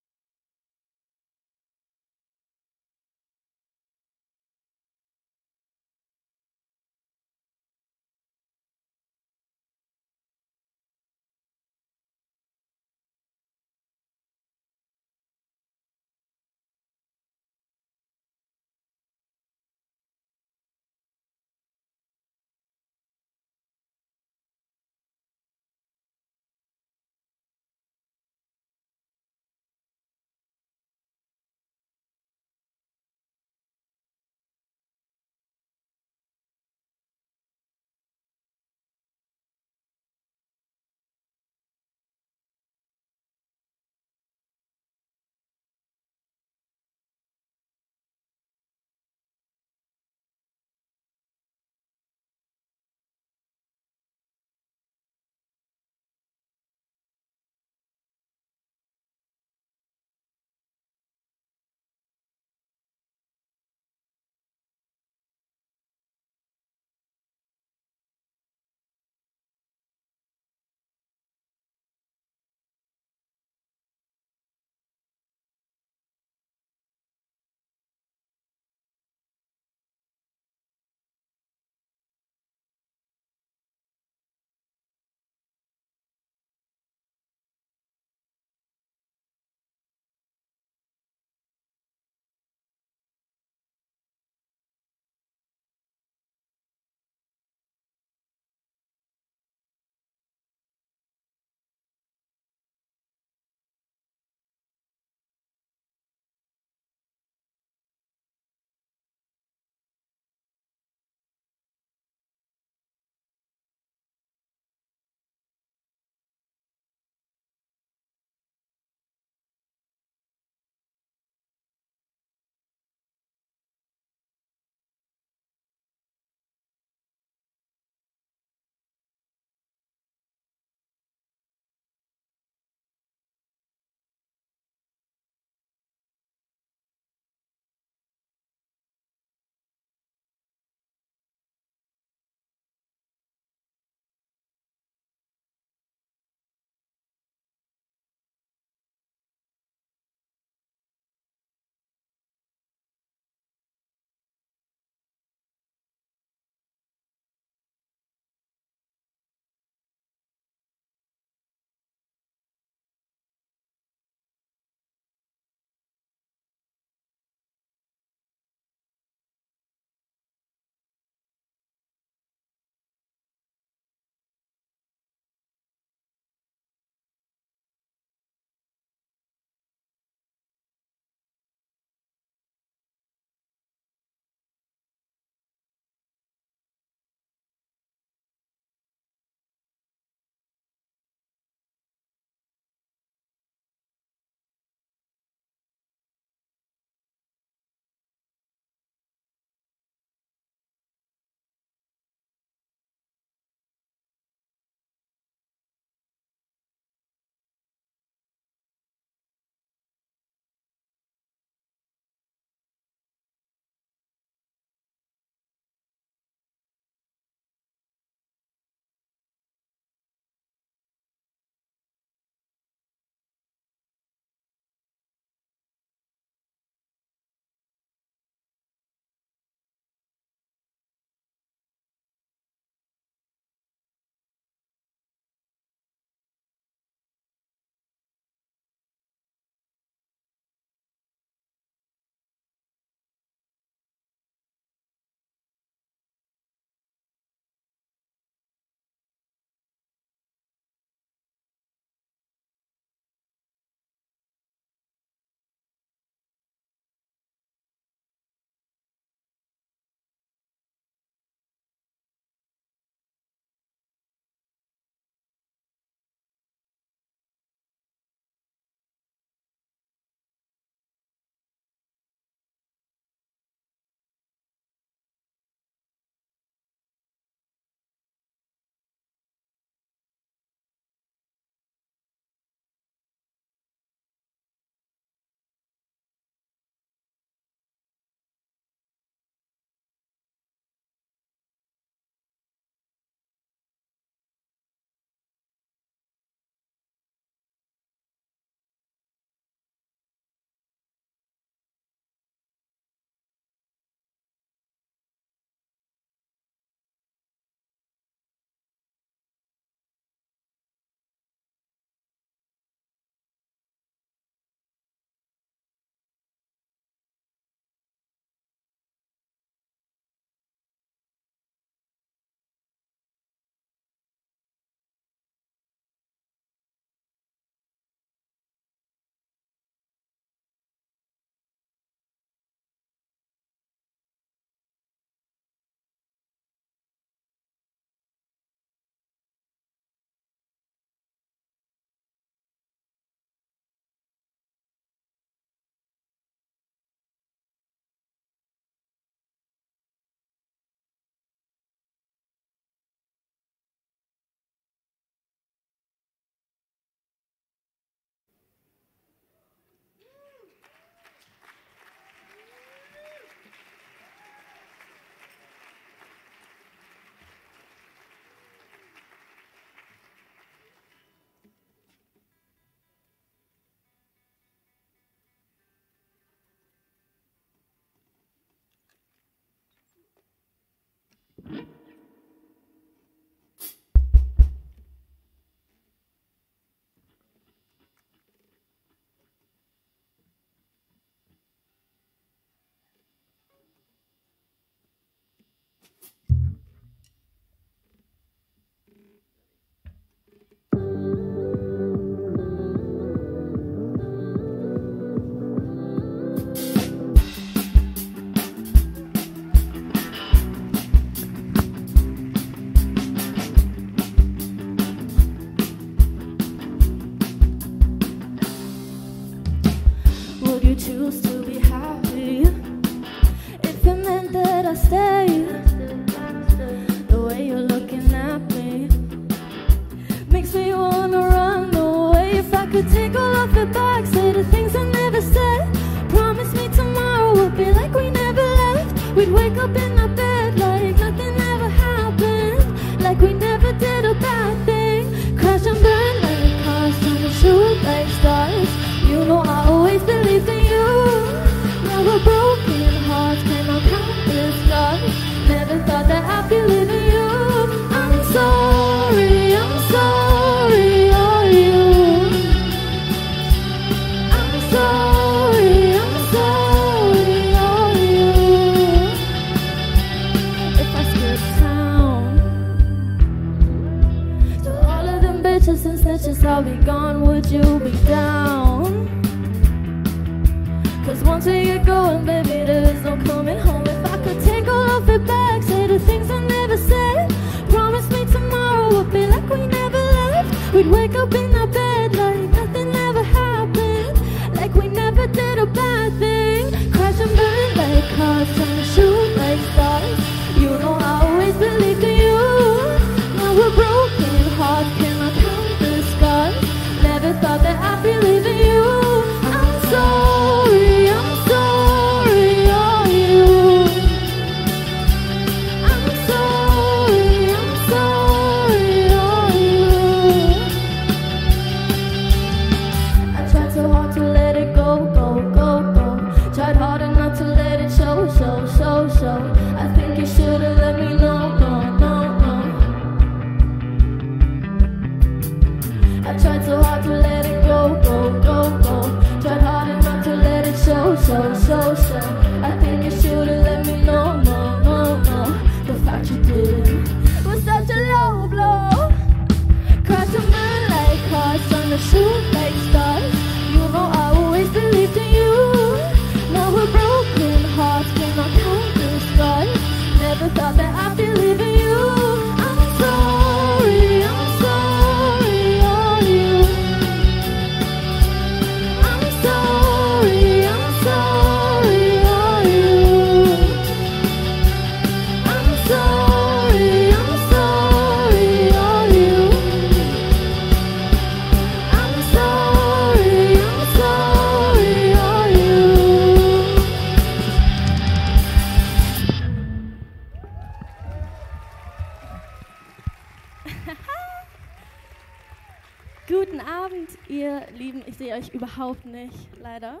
ich euch überhaupt nicht, leider.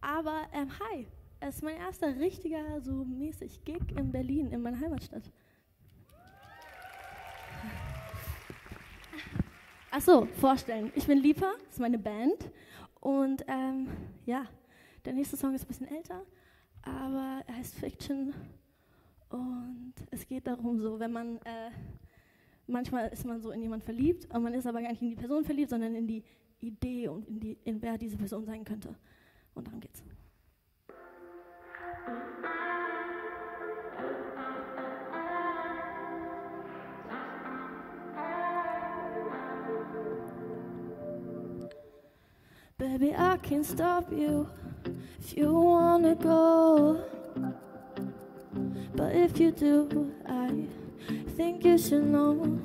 Aber ähm, hi, es ist mein erster richtiger, so mäßig Gig in Berlin, in meiner Heimatstadt. Achso, vorstellen. Ich bin Lipa, das ist meine Band. Und ähm, ja, der nächste Song ist ein bisschen älter, aber er heißt Fiction. Und es geht darum, so, wenn man, äh, manchmal ist man so in jemanden verliebt, und man ist aber gar nicht in die Person verliebt, sondern in die Idee und in, die, in wer diese Person sein könnte. Und darum geht's. Baby, I can stop you if you wanna go. But if you do, I think you should know.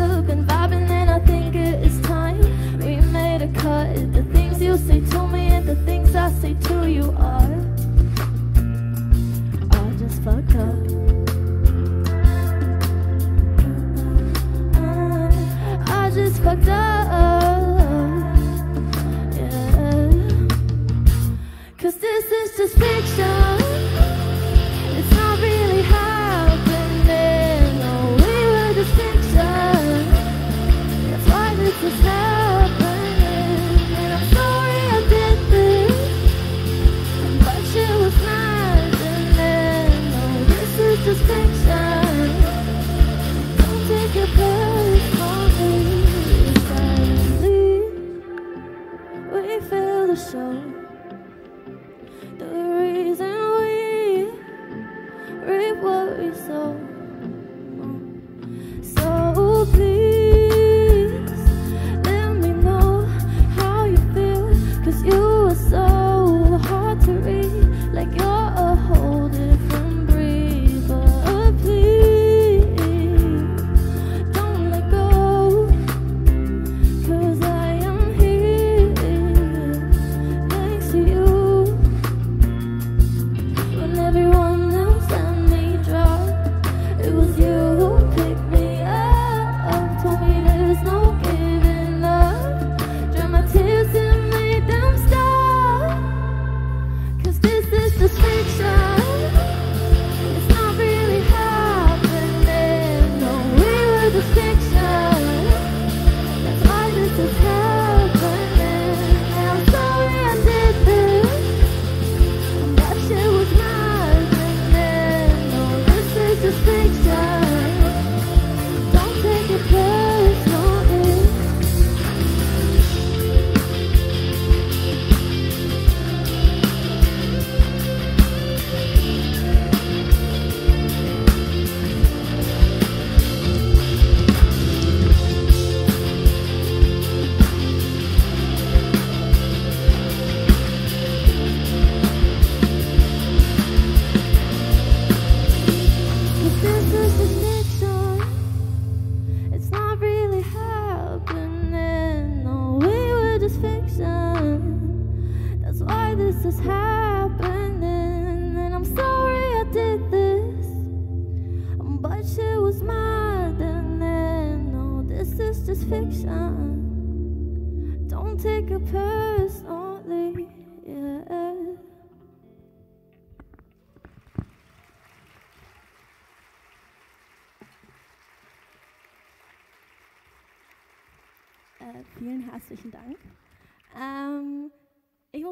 still been vibing and I think it is time We made a cut The things you say to me and the things I say to you are I just fucked up uh, I just fucked up. Yeah. Cause this is just fiction.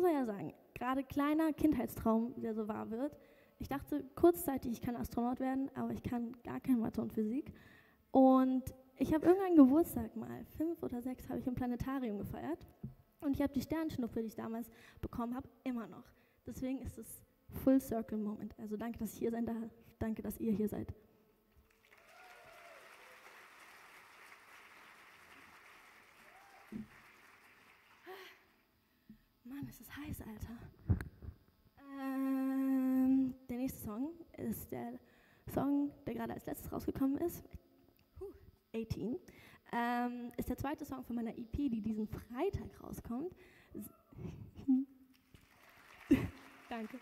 Muss ja sagen, gerade kleiner Kindheitstraum, der so wahr wird. Ich dachte kurzzeitig, ich kann Astronaut werden, aber ich kann gar kein Mathe und Physik. Und ich habe irgendeinen Geburtstag mal, fünf oder sechs, habe ich im Planetarium gefeiert. Und ich habe die Sternschnuppe, die ich damals bekommen habe, immer noch. Deswegen ist es Full Circle Moment. Also danke, dass ich hier sein darf. Danke, dass ihr hier seid. Heiß, Alter. Ähm, der nächste Song ist der Song, der gerade als letztes rausgekommen ist. 18. Ähm, ist der zweite Song von meiner EP, die diesen Freitag rauskommt. Danke.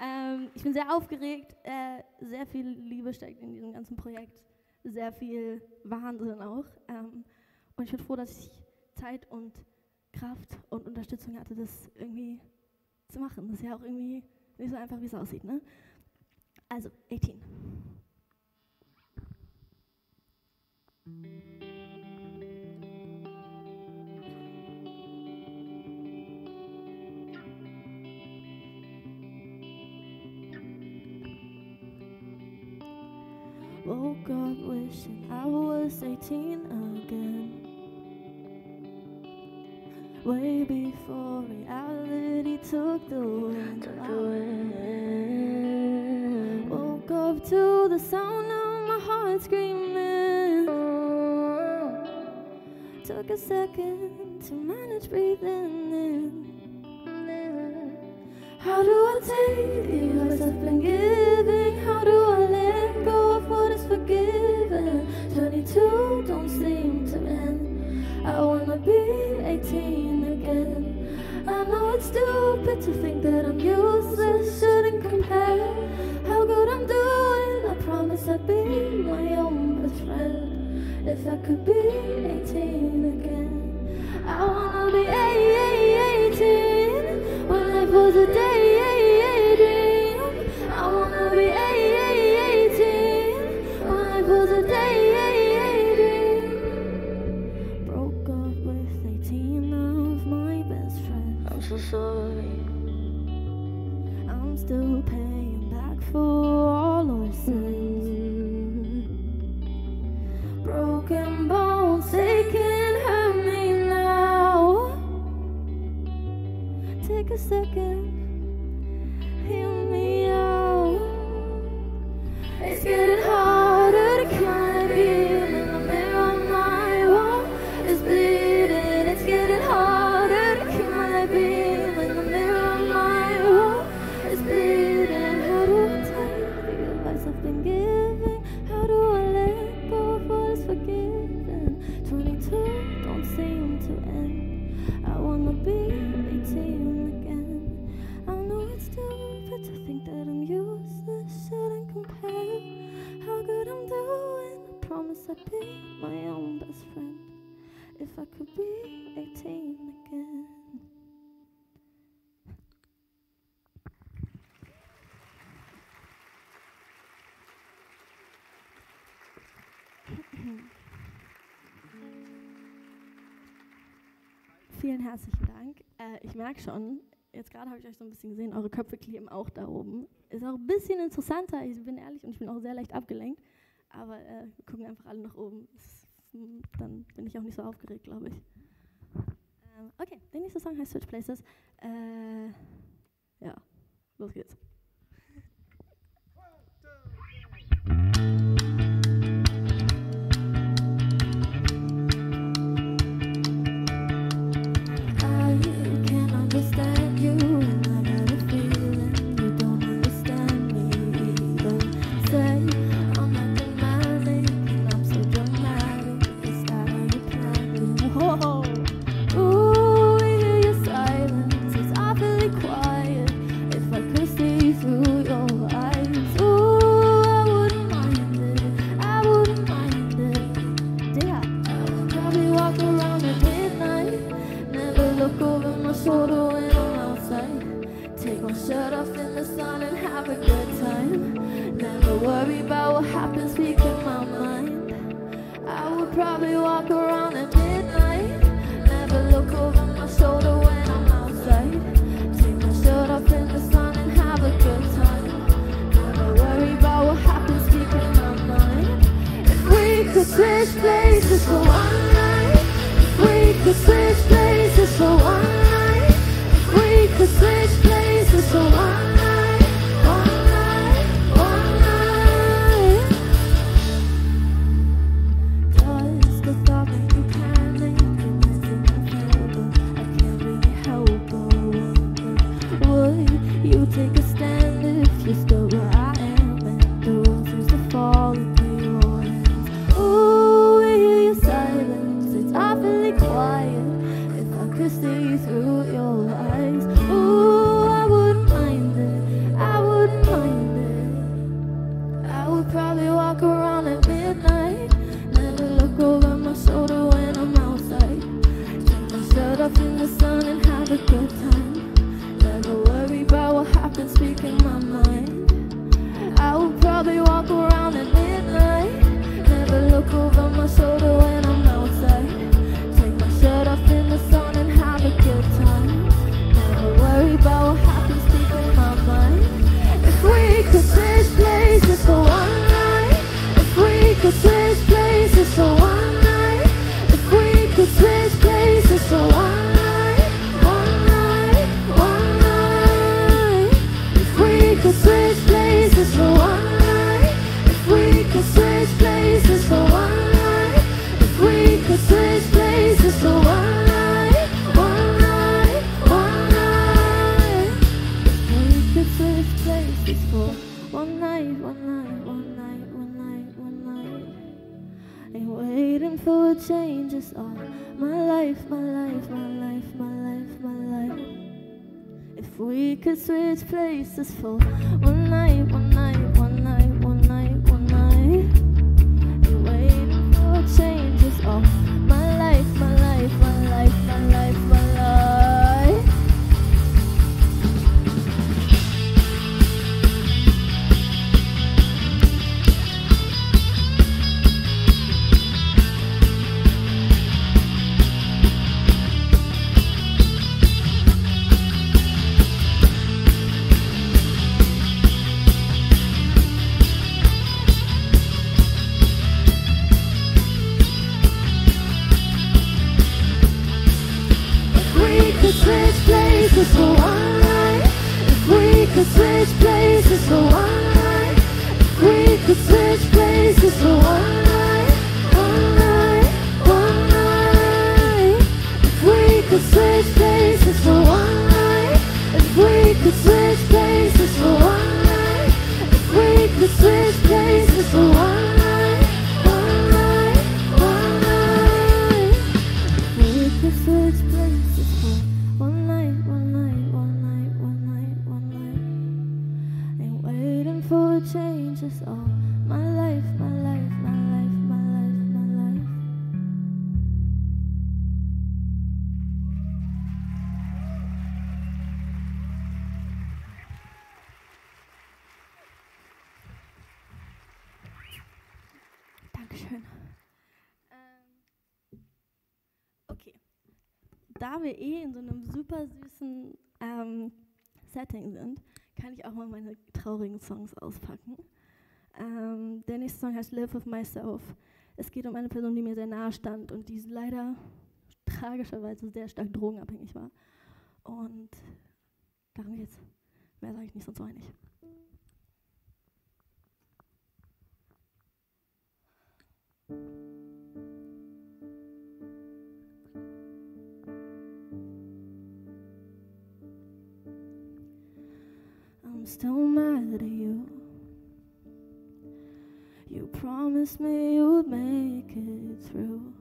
Ähm, ich bin sehr aufgeregt. Äh, sehr viel Liebe steckt in diesem ganzen Projekt. Sehr viel Wahnsinn auch. Ähm, und ich bin froh, dass ich Zeit und Kraft und Unterstützung hatte, das irgendwie zu machen. Das ist ja auch irgendwie nicht so einfach, wie es aussieht. Ne? Also, 18. Woke up wishing I was 18 again. Way before reality took the wind. Woke up to the sound of my heart screaming. Took a second to manage breathing in. How do I take the advice I've been giving? How do I let go of what is forgiven? 22 don't seem to end. I wanna be 18 again. I know it's stupid to think that I'm useless, shouldn't compare. How good I'm doing, I promise I'd be my own best friend. If I could be 18 again, I wanna be 18 when life was a day second, herzlichen Dank. Äh, ich merke schon, jetzt gerade habe ich euch so ein bisschen gesehen, eure Köpfe kleben auch da oben. Ist auch ein bisschen interessanter, ich bin ehrlich und ich bin auch sehr leicht abgelenkt. Aber äh, wir gucken einfach alle nach oben. Das, mm, dann bin ich auch nicht so aufgeregt, glaube ich. Ähm, okay, der nächste Song heißt Switch Places. Äh, ja, los geht's. successful Setting sind, kann ich auch mal meine traurigen Songs auspacken. Ähm, der nächste Song heißt Live With Myself. Es geht um eine Person, die mir sehr nahe stand und die leider tragischerweise sehr stark drogenabhängig war. Und darum geht's. Mehr sage ich nicht, sonst weine ich. Nicht. I'm still mad at you. You promised me you'd make it through.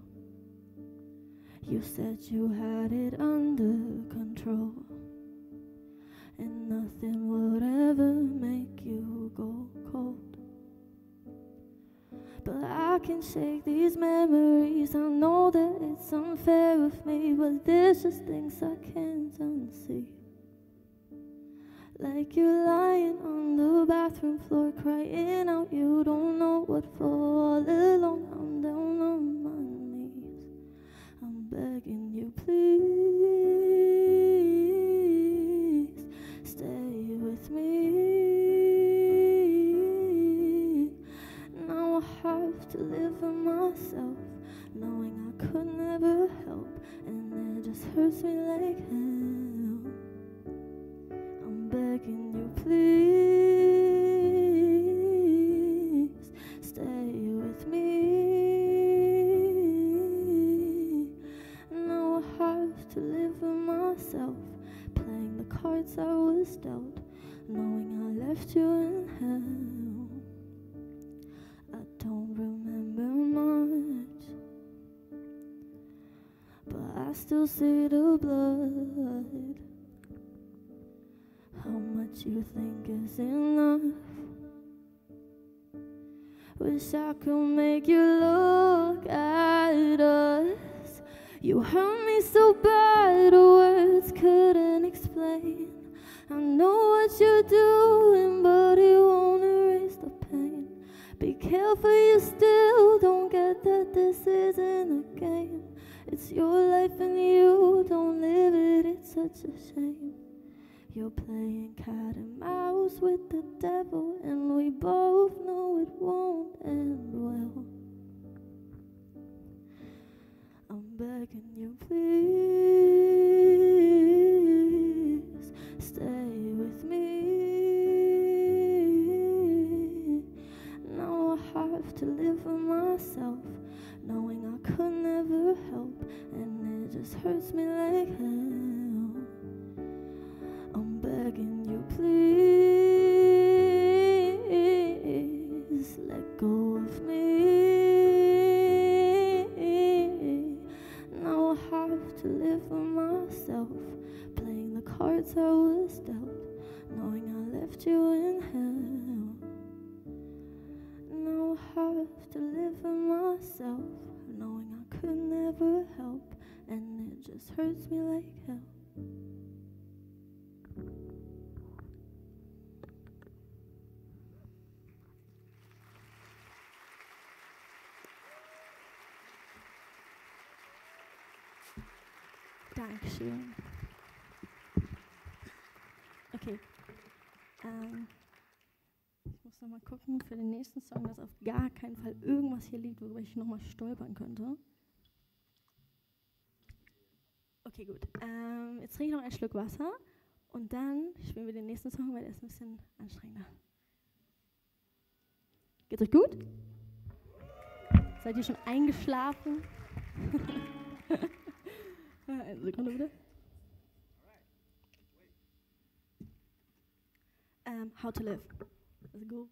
You said you had it under control, and nothing would ever make you go cold. But I can shake these memories. I know that it's unfair of me, but there's just things I can't unsee. Like you're lying on the bathroom floor, crying out, you don't know what for. All alone, I'm down on my knees. I'm begging you, please. see the blood. How much you think is enough? Wish I could make you look at us. You hurt me so bad, words couldn't explain. I know what you do. nächsten Song, dass auf gar keinen Fall irgendwas hier liegt, worüber ich nochmal stolpern könnte. Okay, gut. Ähm, jetzt trinke ich noch einen Schluck Wasser und dann spielen wir den nächsten Song, weil der ist ein bisschen anstrengender. Geht's euch gut? Seid ihr schon eingeschlafen? Eine Sekunde bitte. Um, how to live. Let's go.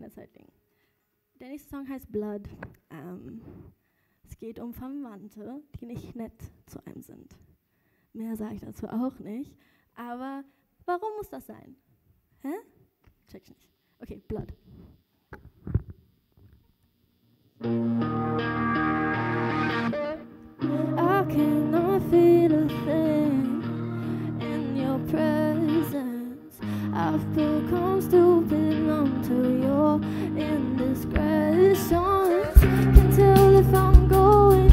in der Zeit liegen. Der nächste Song heißt Blood. Ähm, es geht um Verwandte, die nicht nett zu einem sind. Mehr sage ich dazu auch nicht. Aber warum muss das sein? Hä? Check ich nicht. Okay, Blood. I cannot feel a thing in your presence. I've become stupid numb to your indiscretions. Can't tell if I'm going.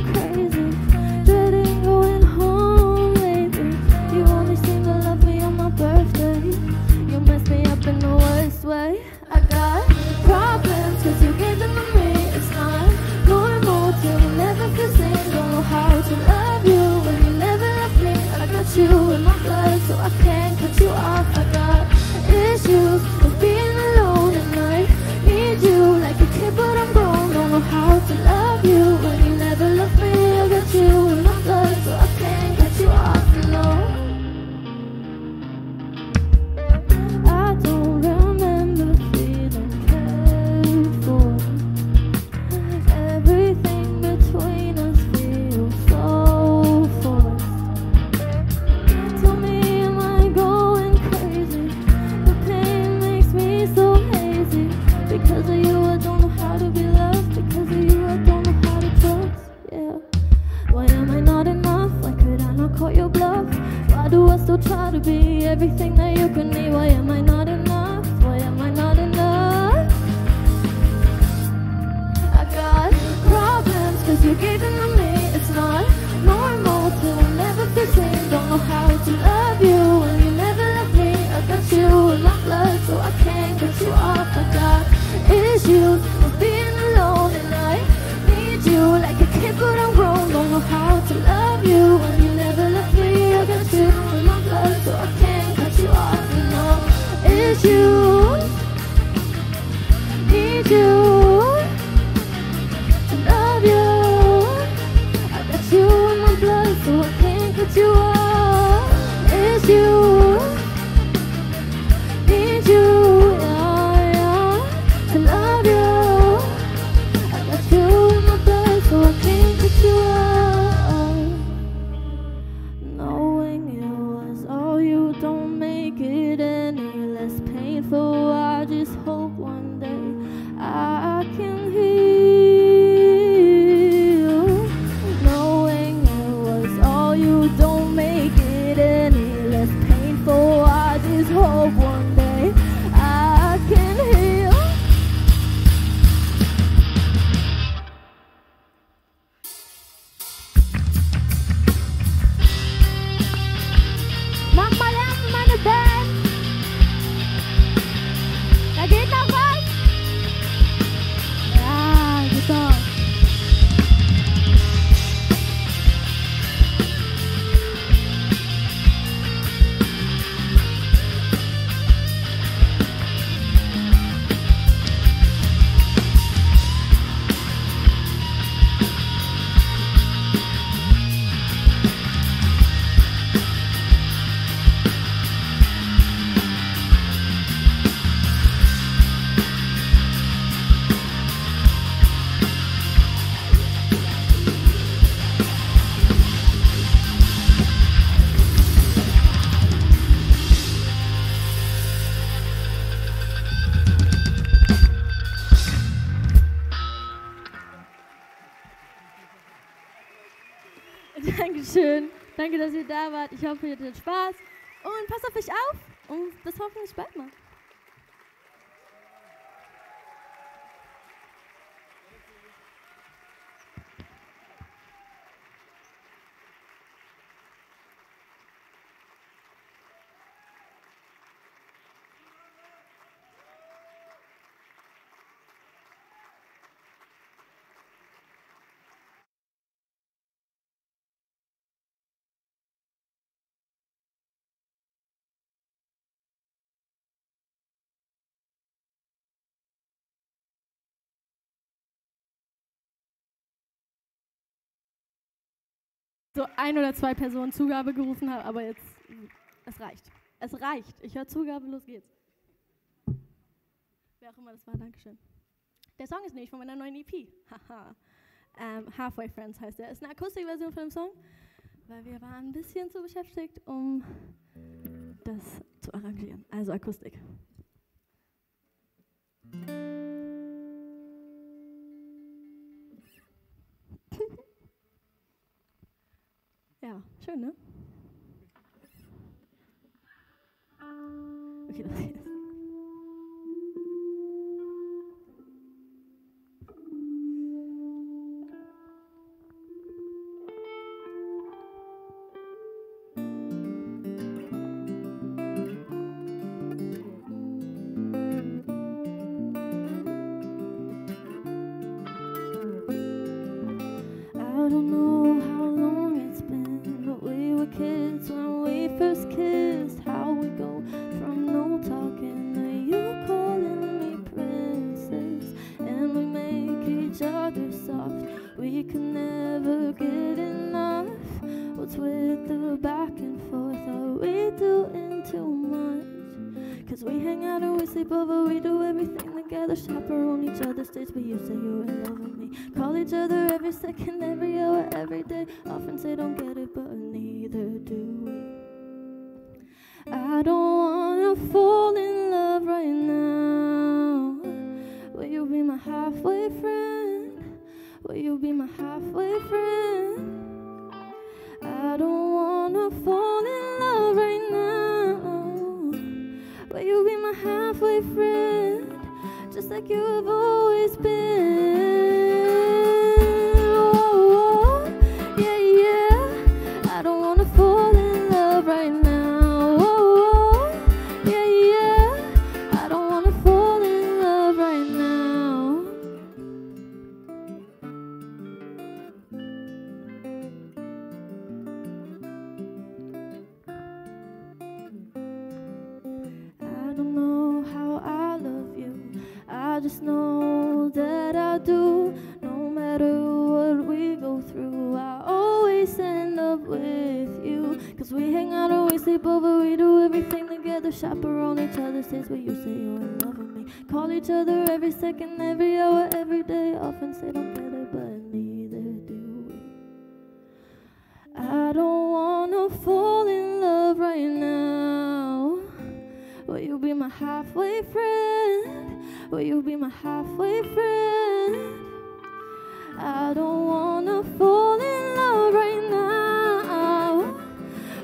so ein oder zwei Personen Zugabe gerufen habe, aber jetzt, es reicht. Es reicht. Ich höre Zugabe, los geht's. Wer auch immer das war, Dankeschön. Der Song ist nämlich von meiner neuen EP. Haha. ähm, Halfway Friends heißt der. Ist eine Akustikversion von dem Song, weil wir waren ein bisschen zu beschäftigt, um das zu arrangieren. Also Akustik. Ja, schön, ne? Okay, das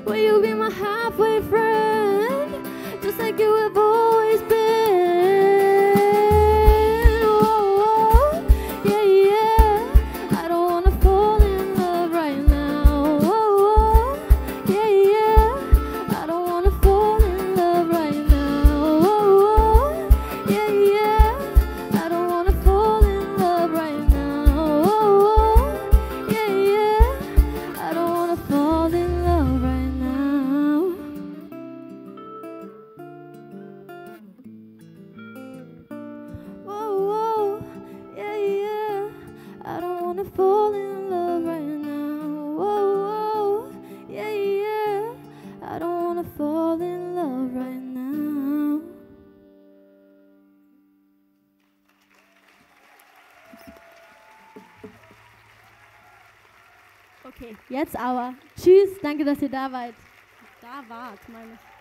Will you be my halfway friend? Just like you have always Let's Hour. Tschüss, danke, dass ihr da wart. Da wart, meine ich.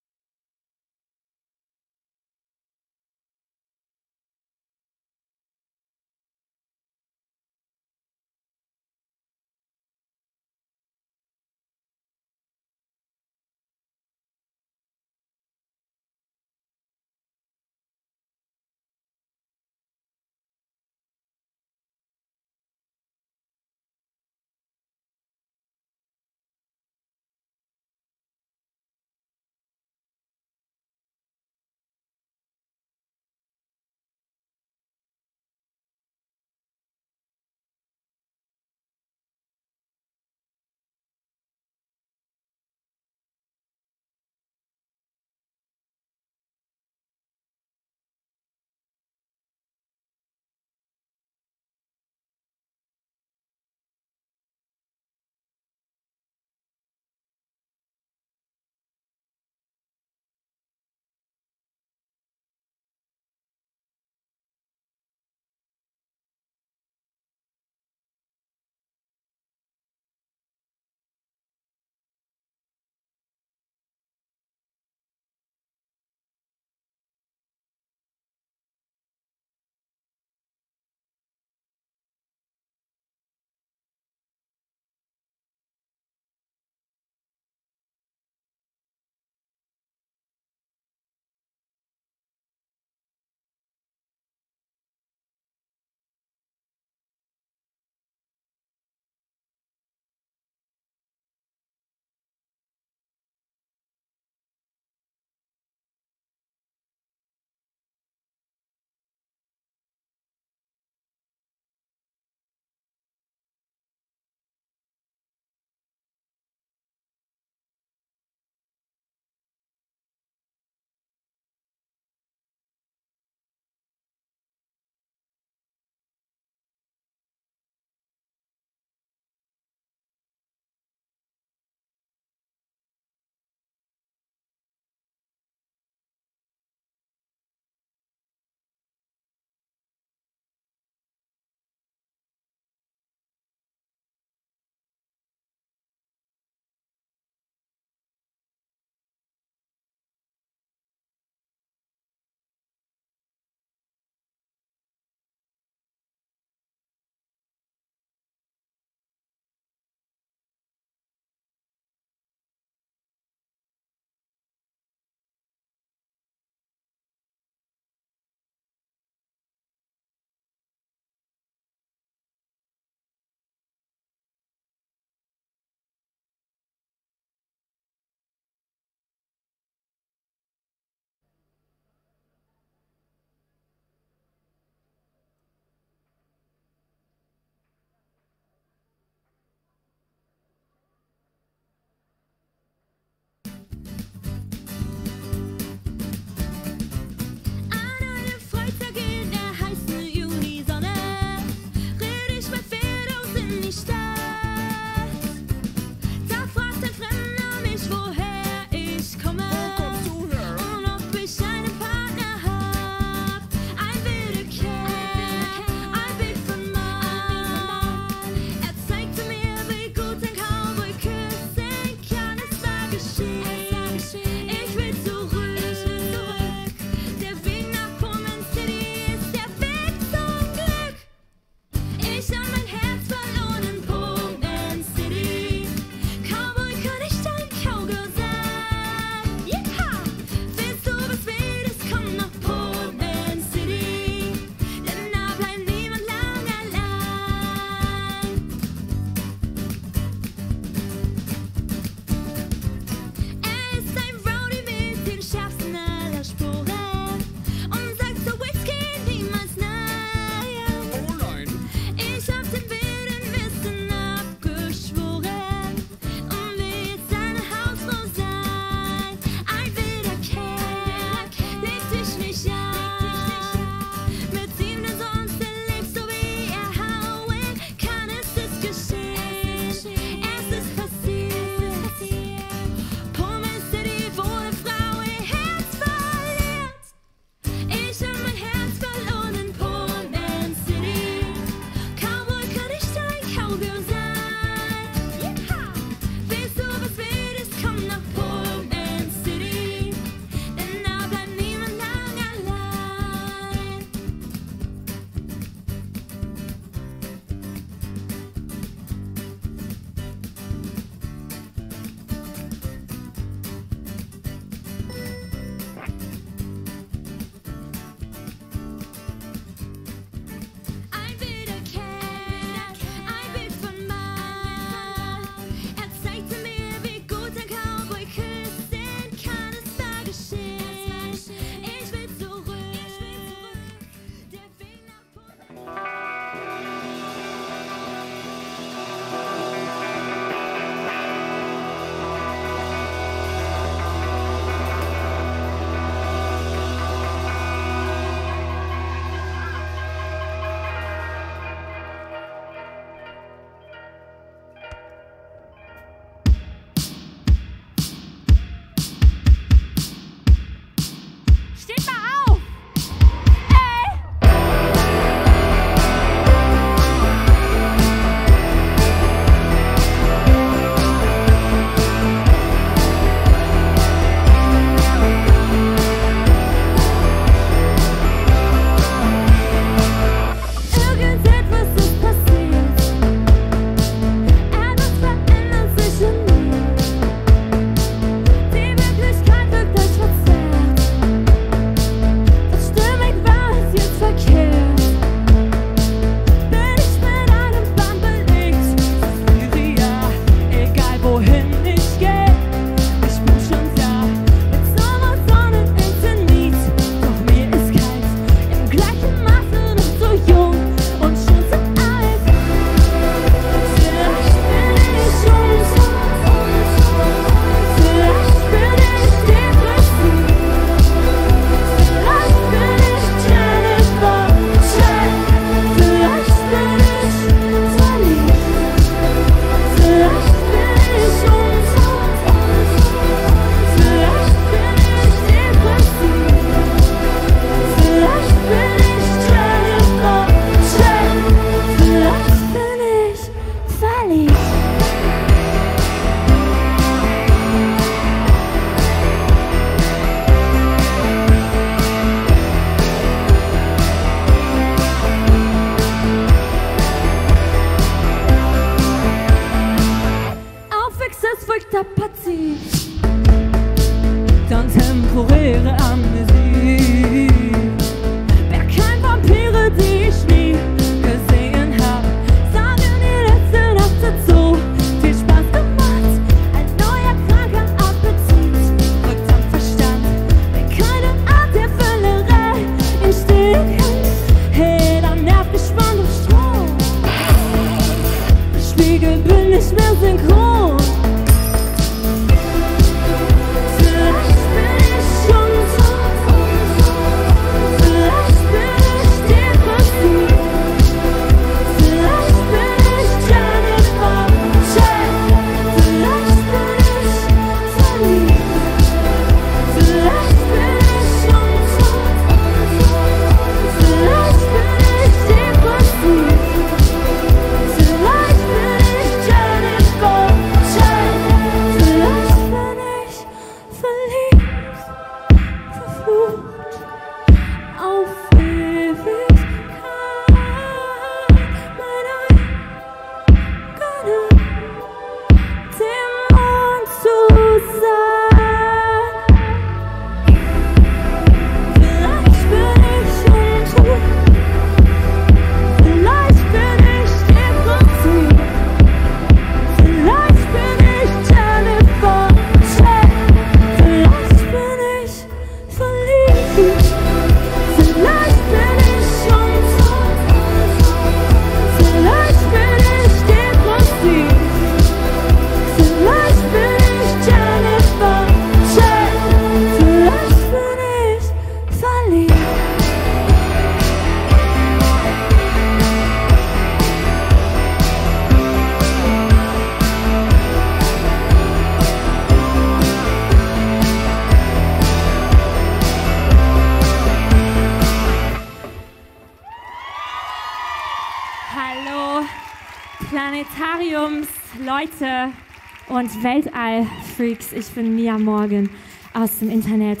ich bin Mia Morgan aus dem Internet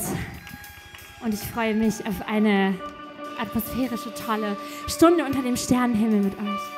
und ich freue mich auf eine atmosphärische, tolle Stunde unter dem Sternenhimmel mit euch.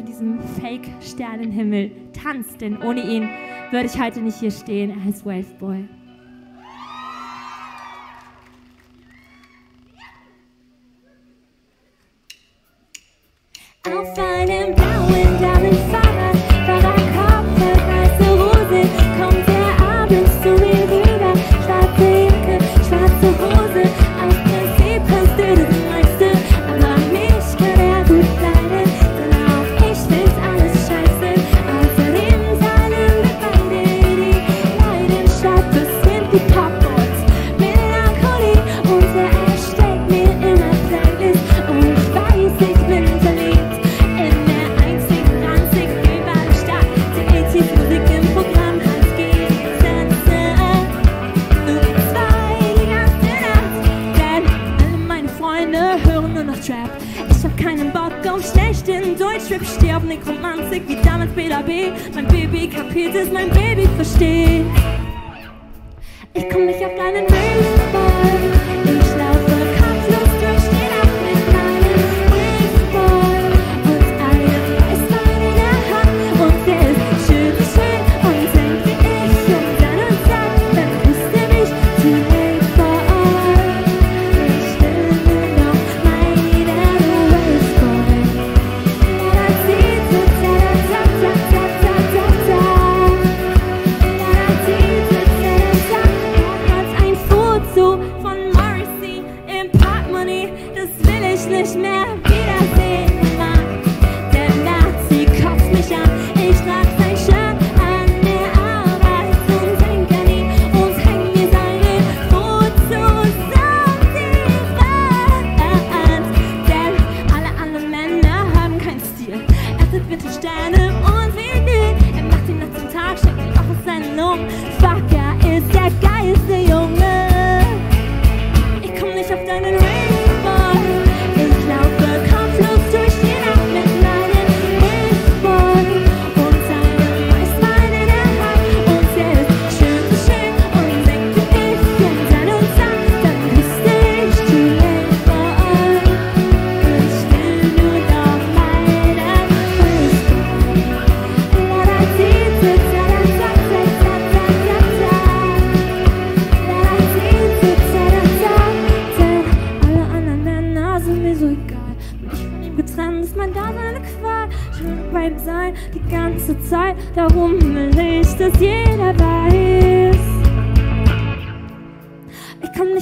unter diesem Fake-Sternenhimmel tanzt, denn ohne ihn würde ich heute nicht hier stehen als Waveboy. Auf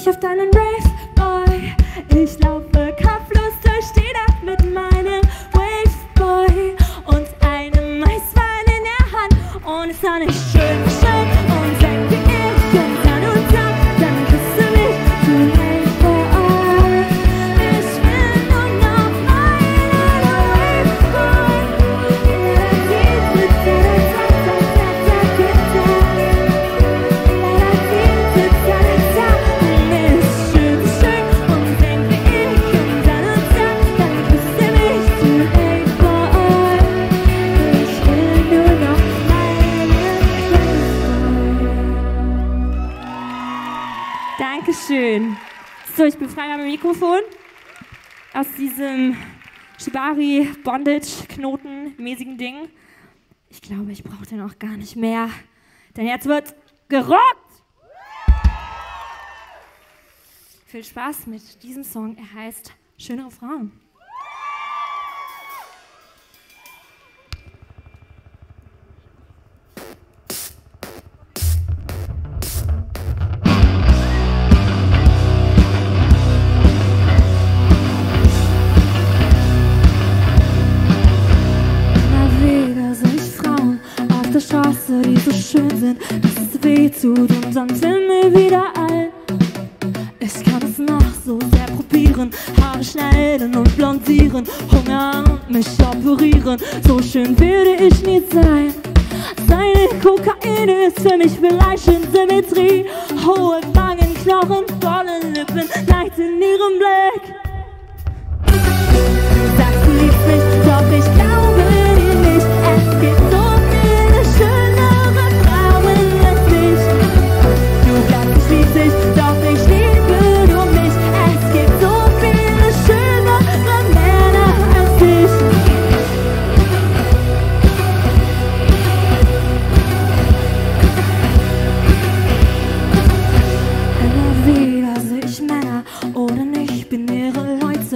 I've done brave boy love diesem Shibari Bondage Knoten mäßigen Ding. Ich glaube, ich brauche den auch gar nicht mehr, denn jetzt wird gerockt. Viel Spaß mit diesem Song. Er heißt Schönere Frauen. Straße, die so schön sind, dass es weh tut und sonst Himmel wieder all. Ich kann es noch so sehr probieren, Haare schneiden und blondieren, Hunger und mich operieren. So schön werde ich nie sein. Seine Kokain ist für mich vielleicht in Symmetrie. Hohe Wangen, Knochen, volle Lippen, Neid in ihrem Blick.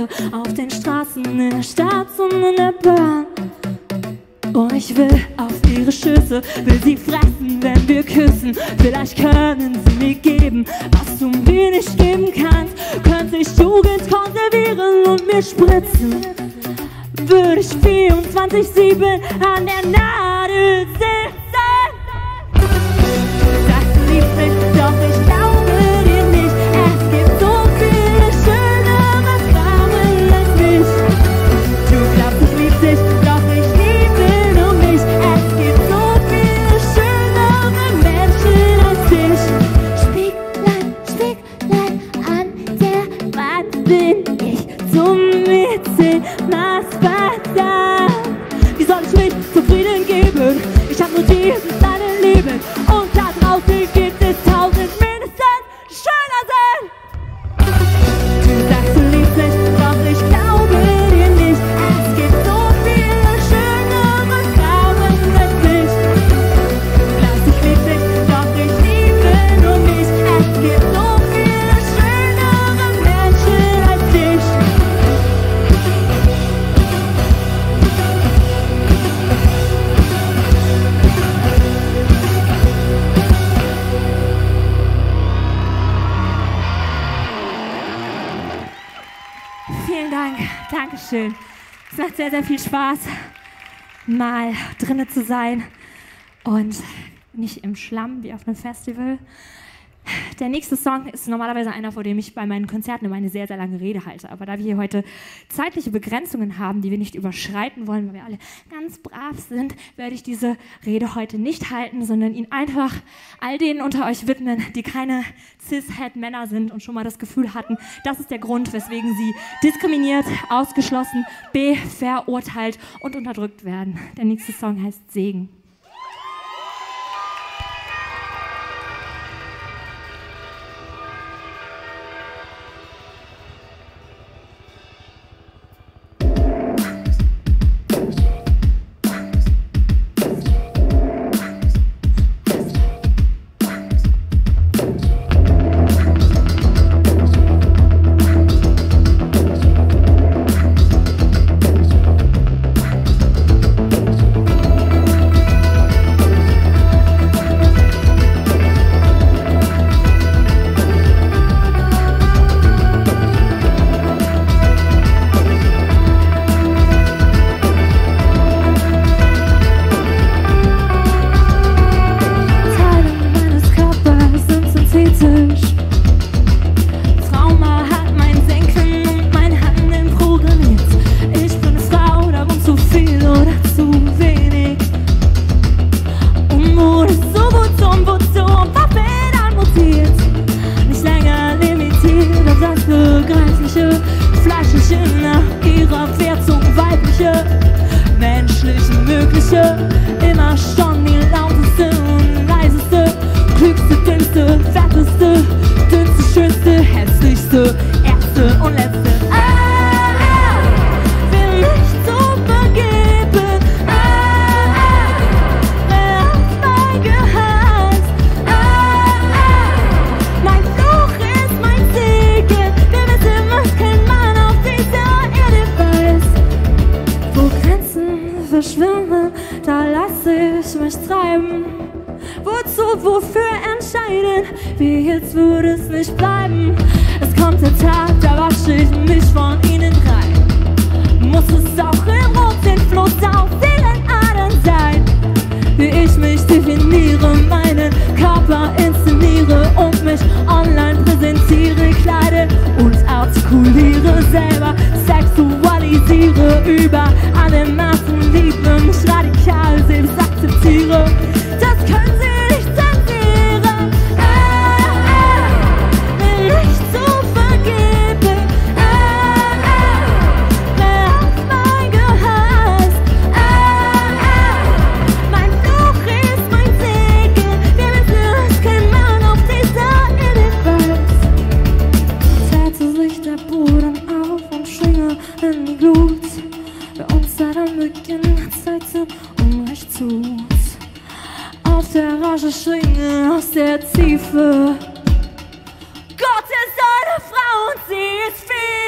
Leute auf den Straßen, in der Stadt und in der Bahn. Und ich will auf ihre Schüsse, will sie fressen, wenn wir küssen. Vielleicht können sie mir geben, was du mir nicht geben kannst. Könnte ich Jugend konservieren und mir spritzen. Würde ich 24-7 an der Nadel sitzen. Das liebt mich, War da? Wie soll ich mich zufrieden geben? Ich hab nur dieses kleine Leben und Dankeschön. Es macht sehr, sehr viel Spaß, mal drinnen zu sein und nicht im Schlamm wie auf einem Festival. Der nächste Song ist normalerweise einer, vor dem ich bei meinen Konzerten immer eine sehr, sehr lange Rede halte. Aber da wir hier heute zeitliche Begrenzungen haben, die wir nicht überschreiten wollen, weil wir alle ganz brav sind, werde ich diese Rede heute nicht halten, sondern ihn einfach all denen unter euch widmen, die keine Cis-Het-Männer sind und schon mal das Gefühl hatten, das ist der Grund, weswegen sie diskriminiert, ausgeschlossen, b, verurteilt und unterdrückt werden. Der nächste Song heißt Segen. Gott ist eine Frau und sie ist viel.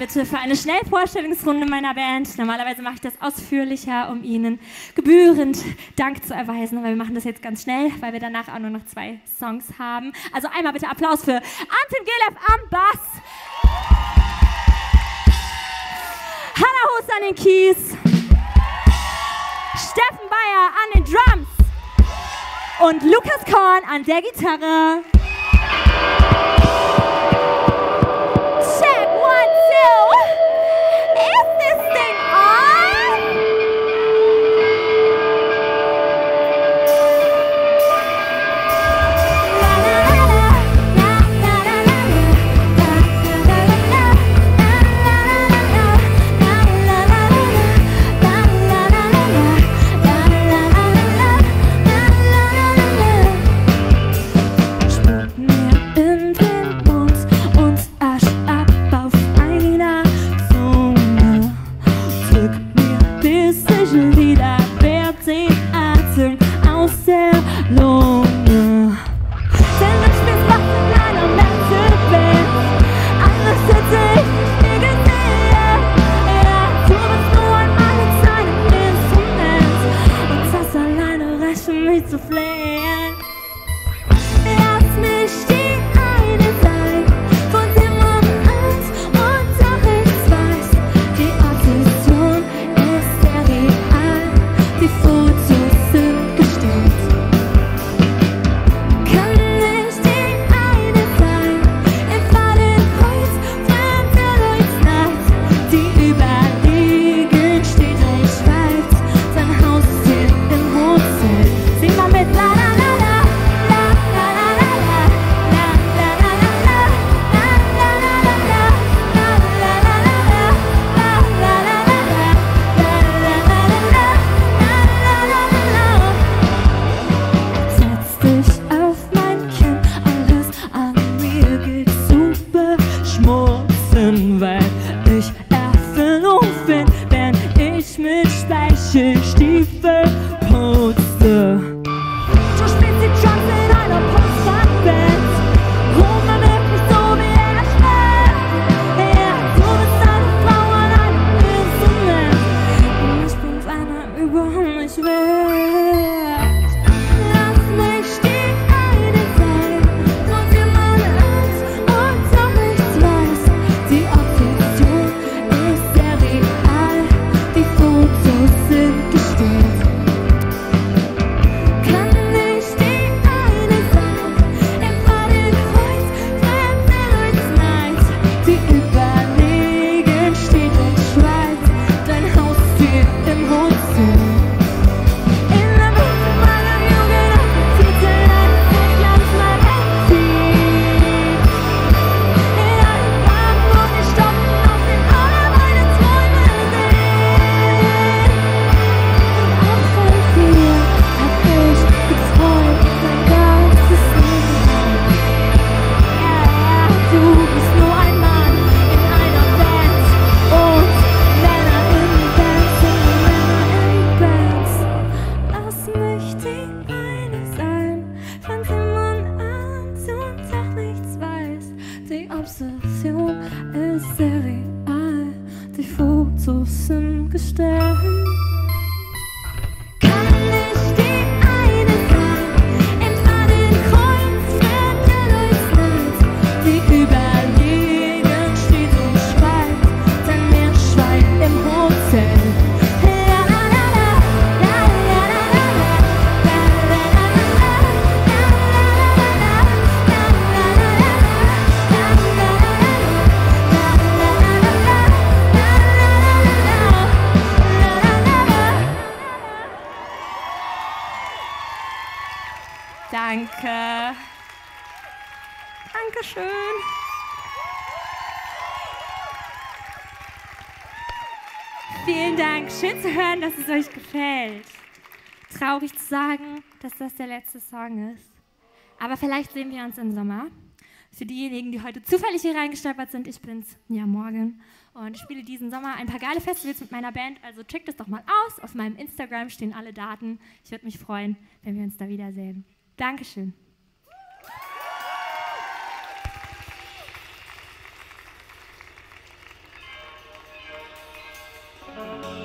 bitte für eine Schnellvorstellungsrunde meiner Band. Normalerweise mache ich das ausführlicher, um Ihnen gebührend Dank zu erweisen. Aber wir machen das jetzt ganz schnell, weil wir danach auch nur noch zwei Songs haben. Also einmal bitte Applaus für Anton Gelev am Bass. Hannah Hus an den Keys. Steffen Bayer an den Drums. Und Lukas Korn an der Gitarre. sagen, dass das der letzte Song ist. Aber vielleicht sehen wir uns im Sommer. Für diejenigen, die heute zufällig hier reingestolpert sind, ich bin's, ja, morgen. Und ich spiele diesen Sommer ein paar geile Festivals mit meiner Band. Also checkt es doch mal aus. Auf meinem Instagram stehen alle Daten. Ich würde mich freuen, wenn wir uns da wiedersehen. Dankeschön. thank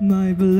my beloved.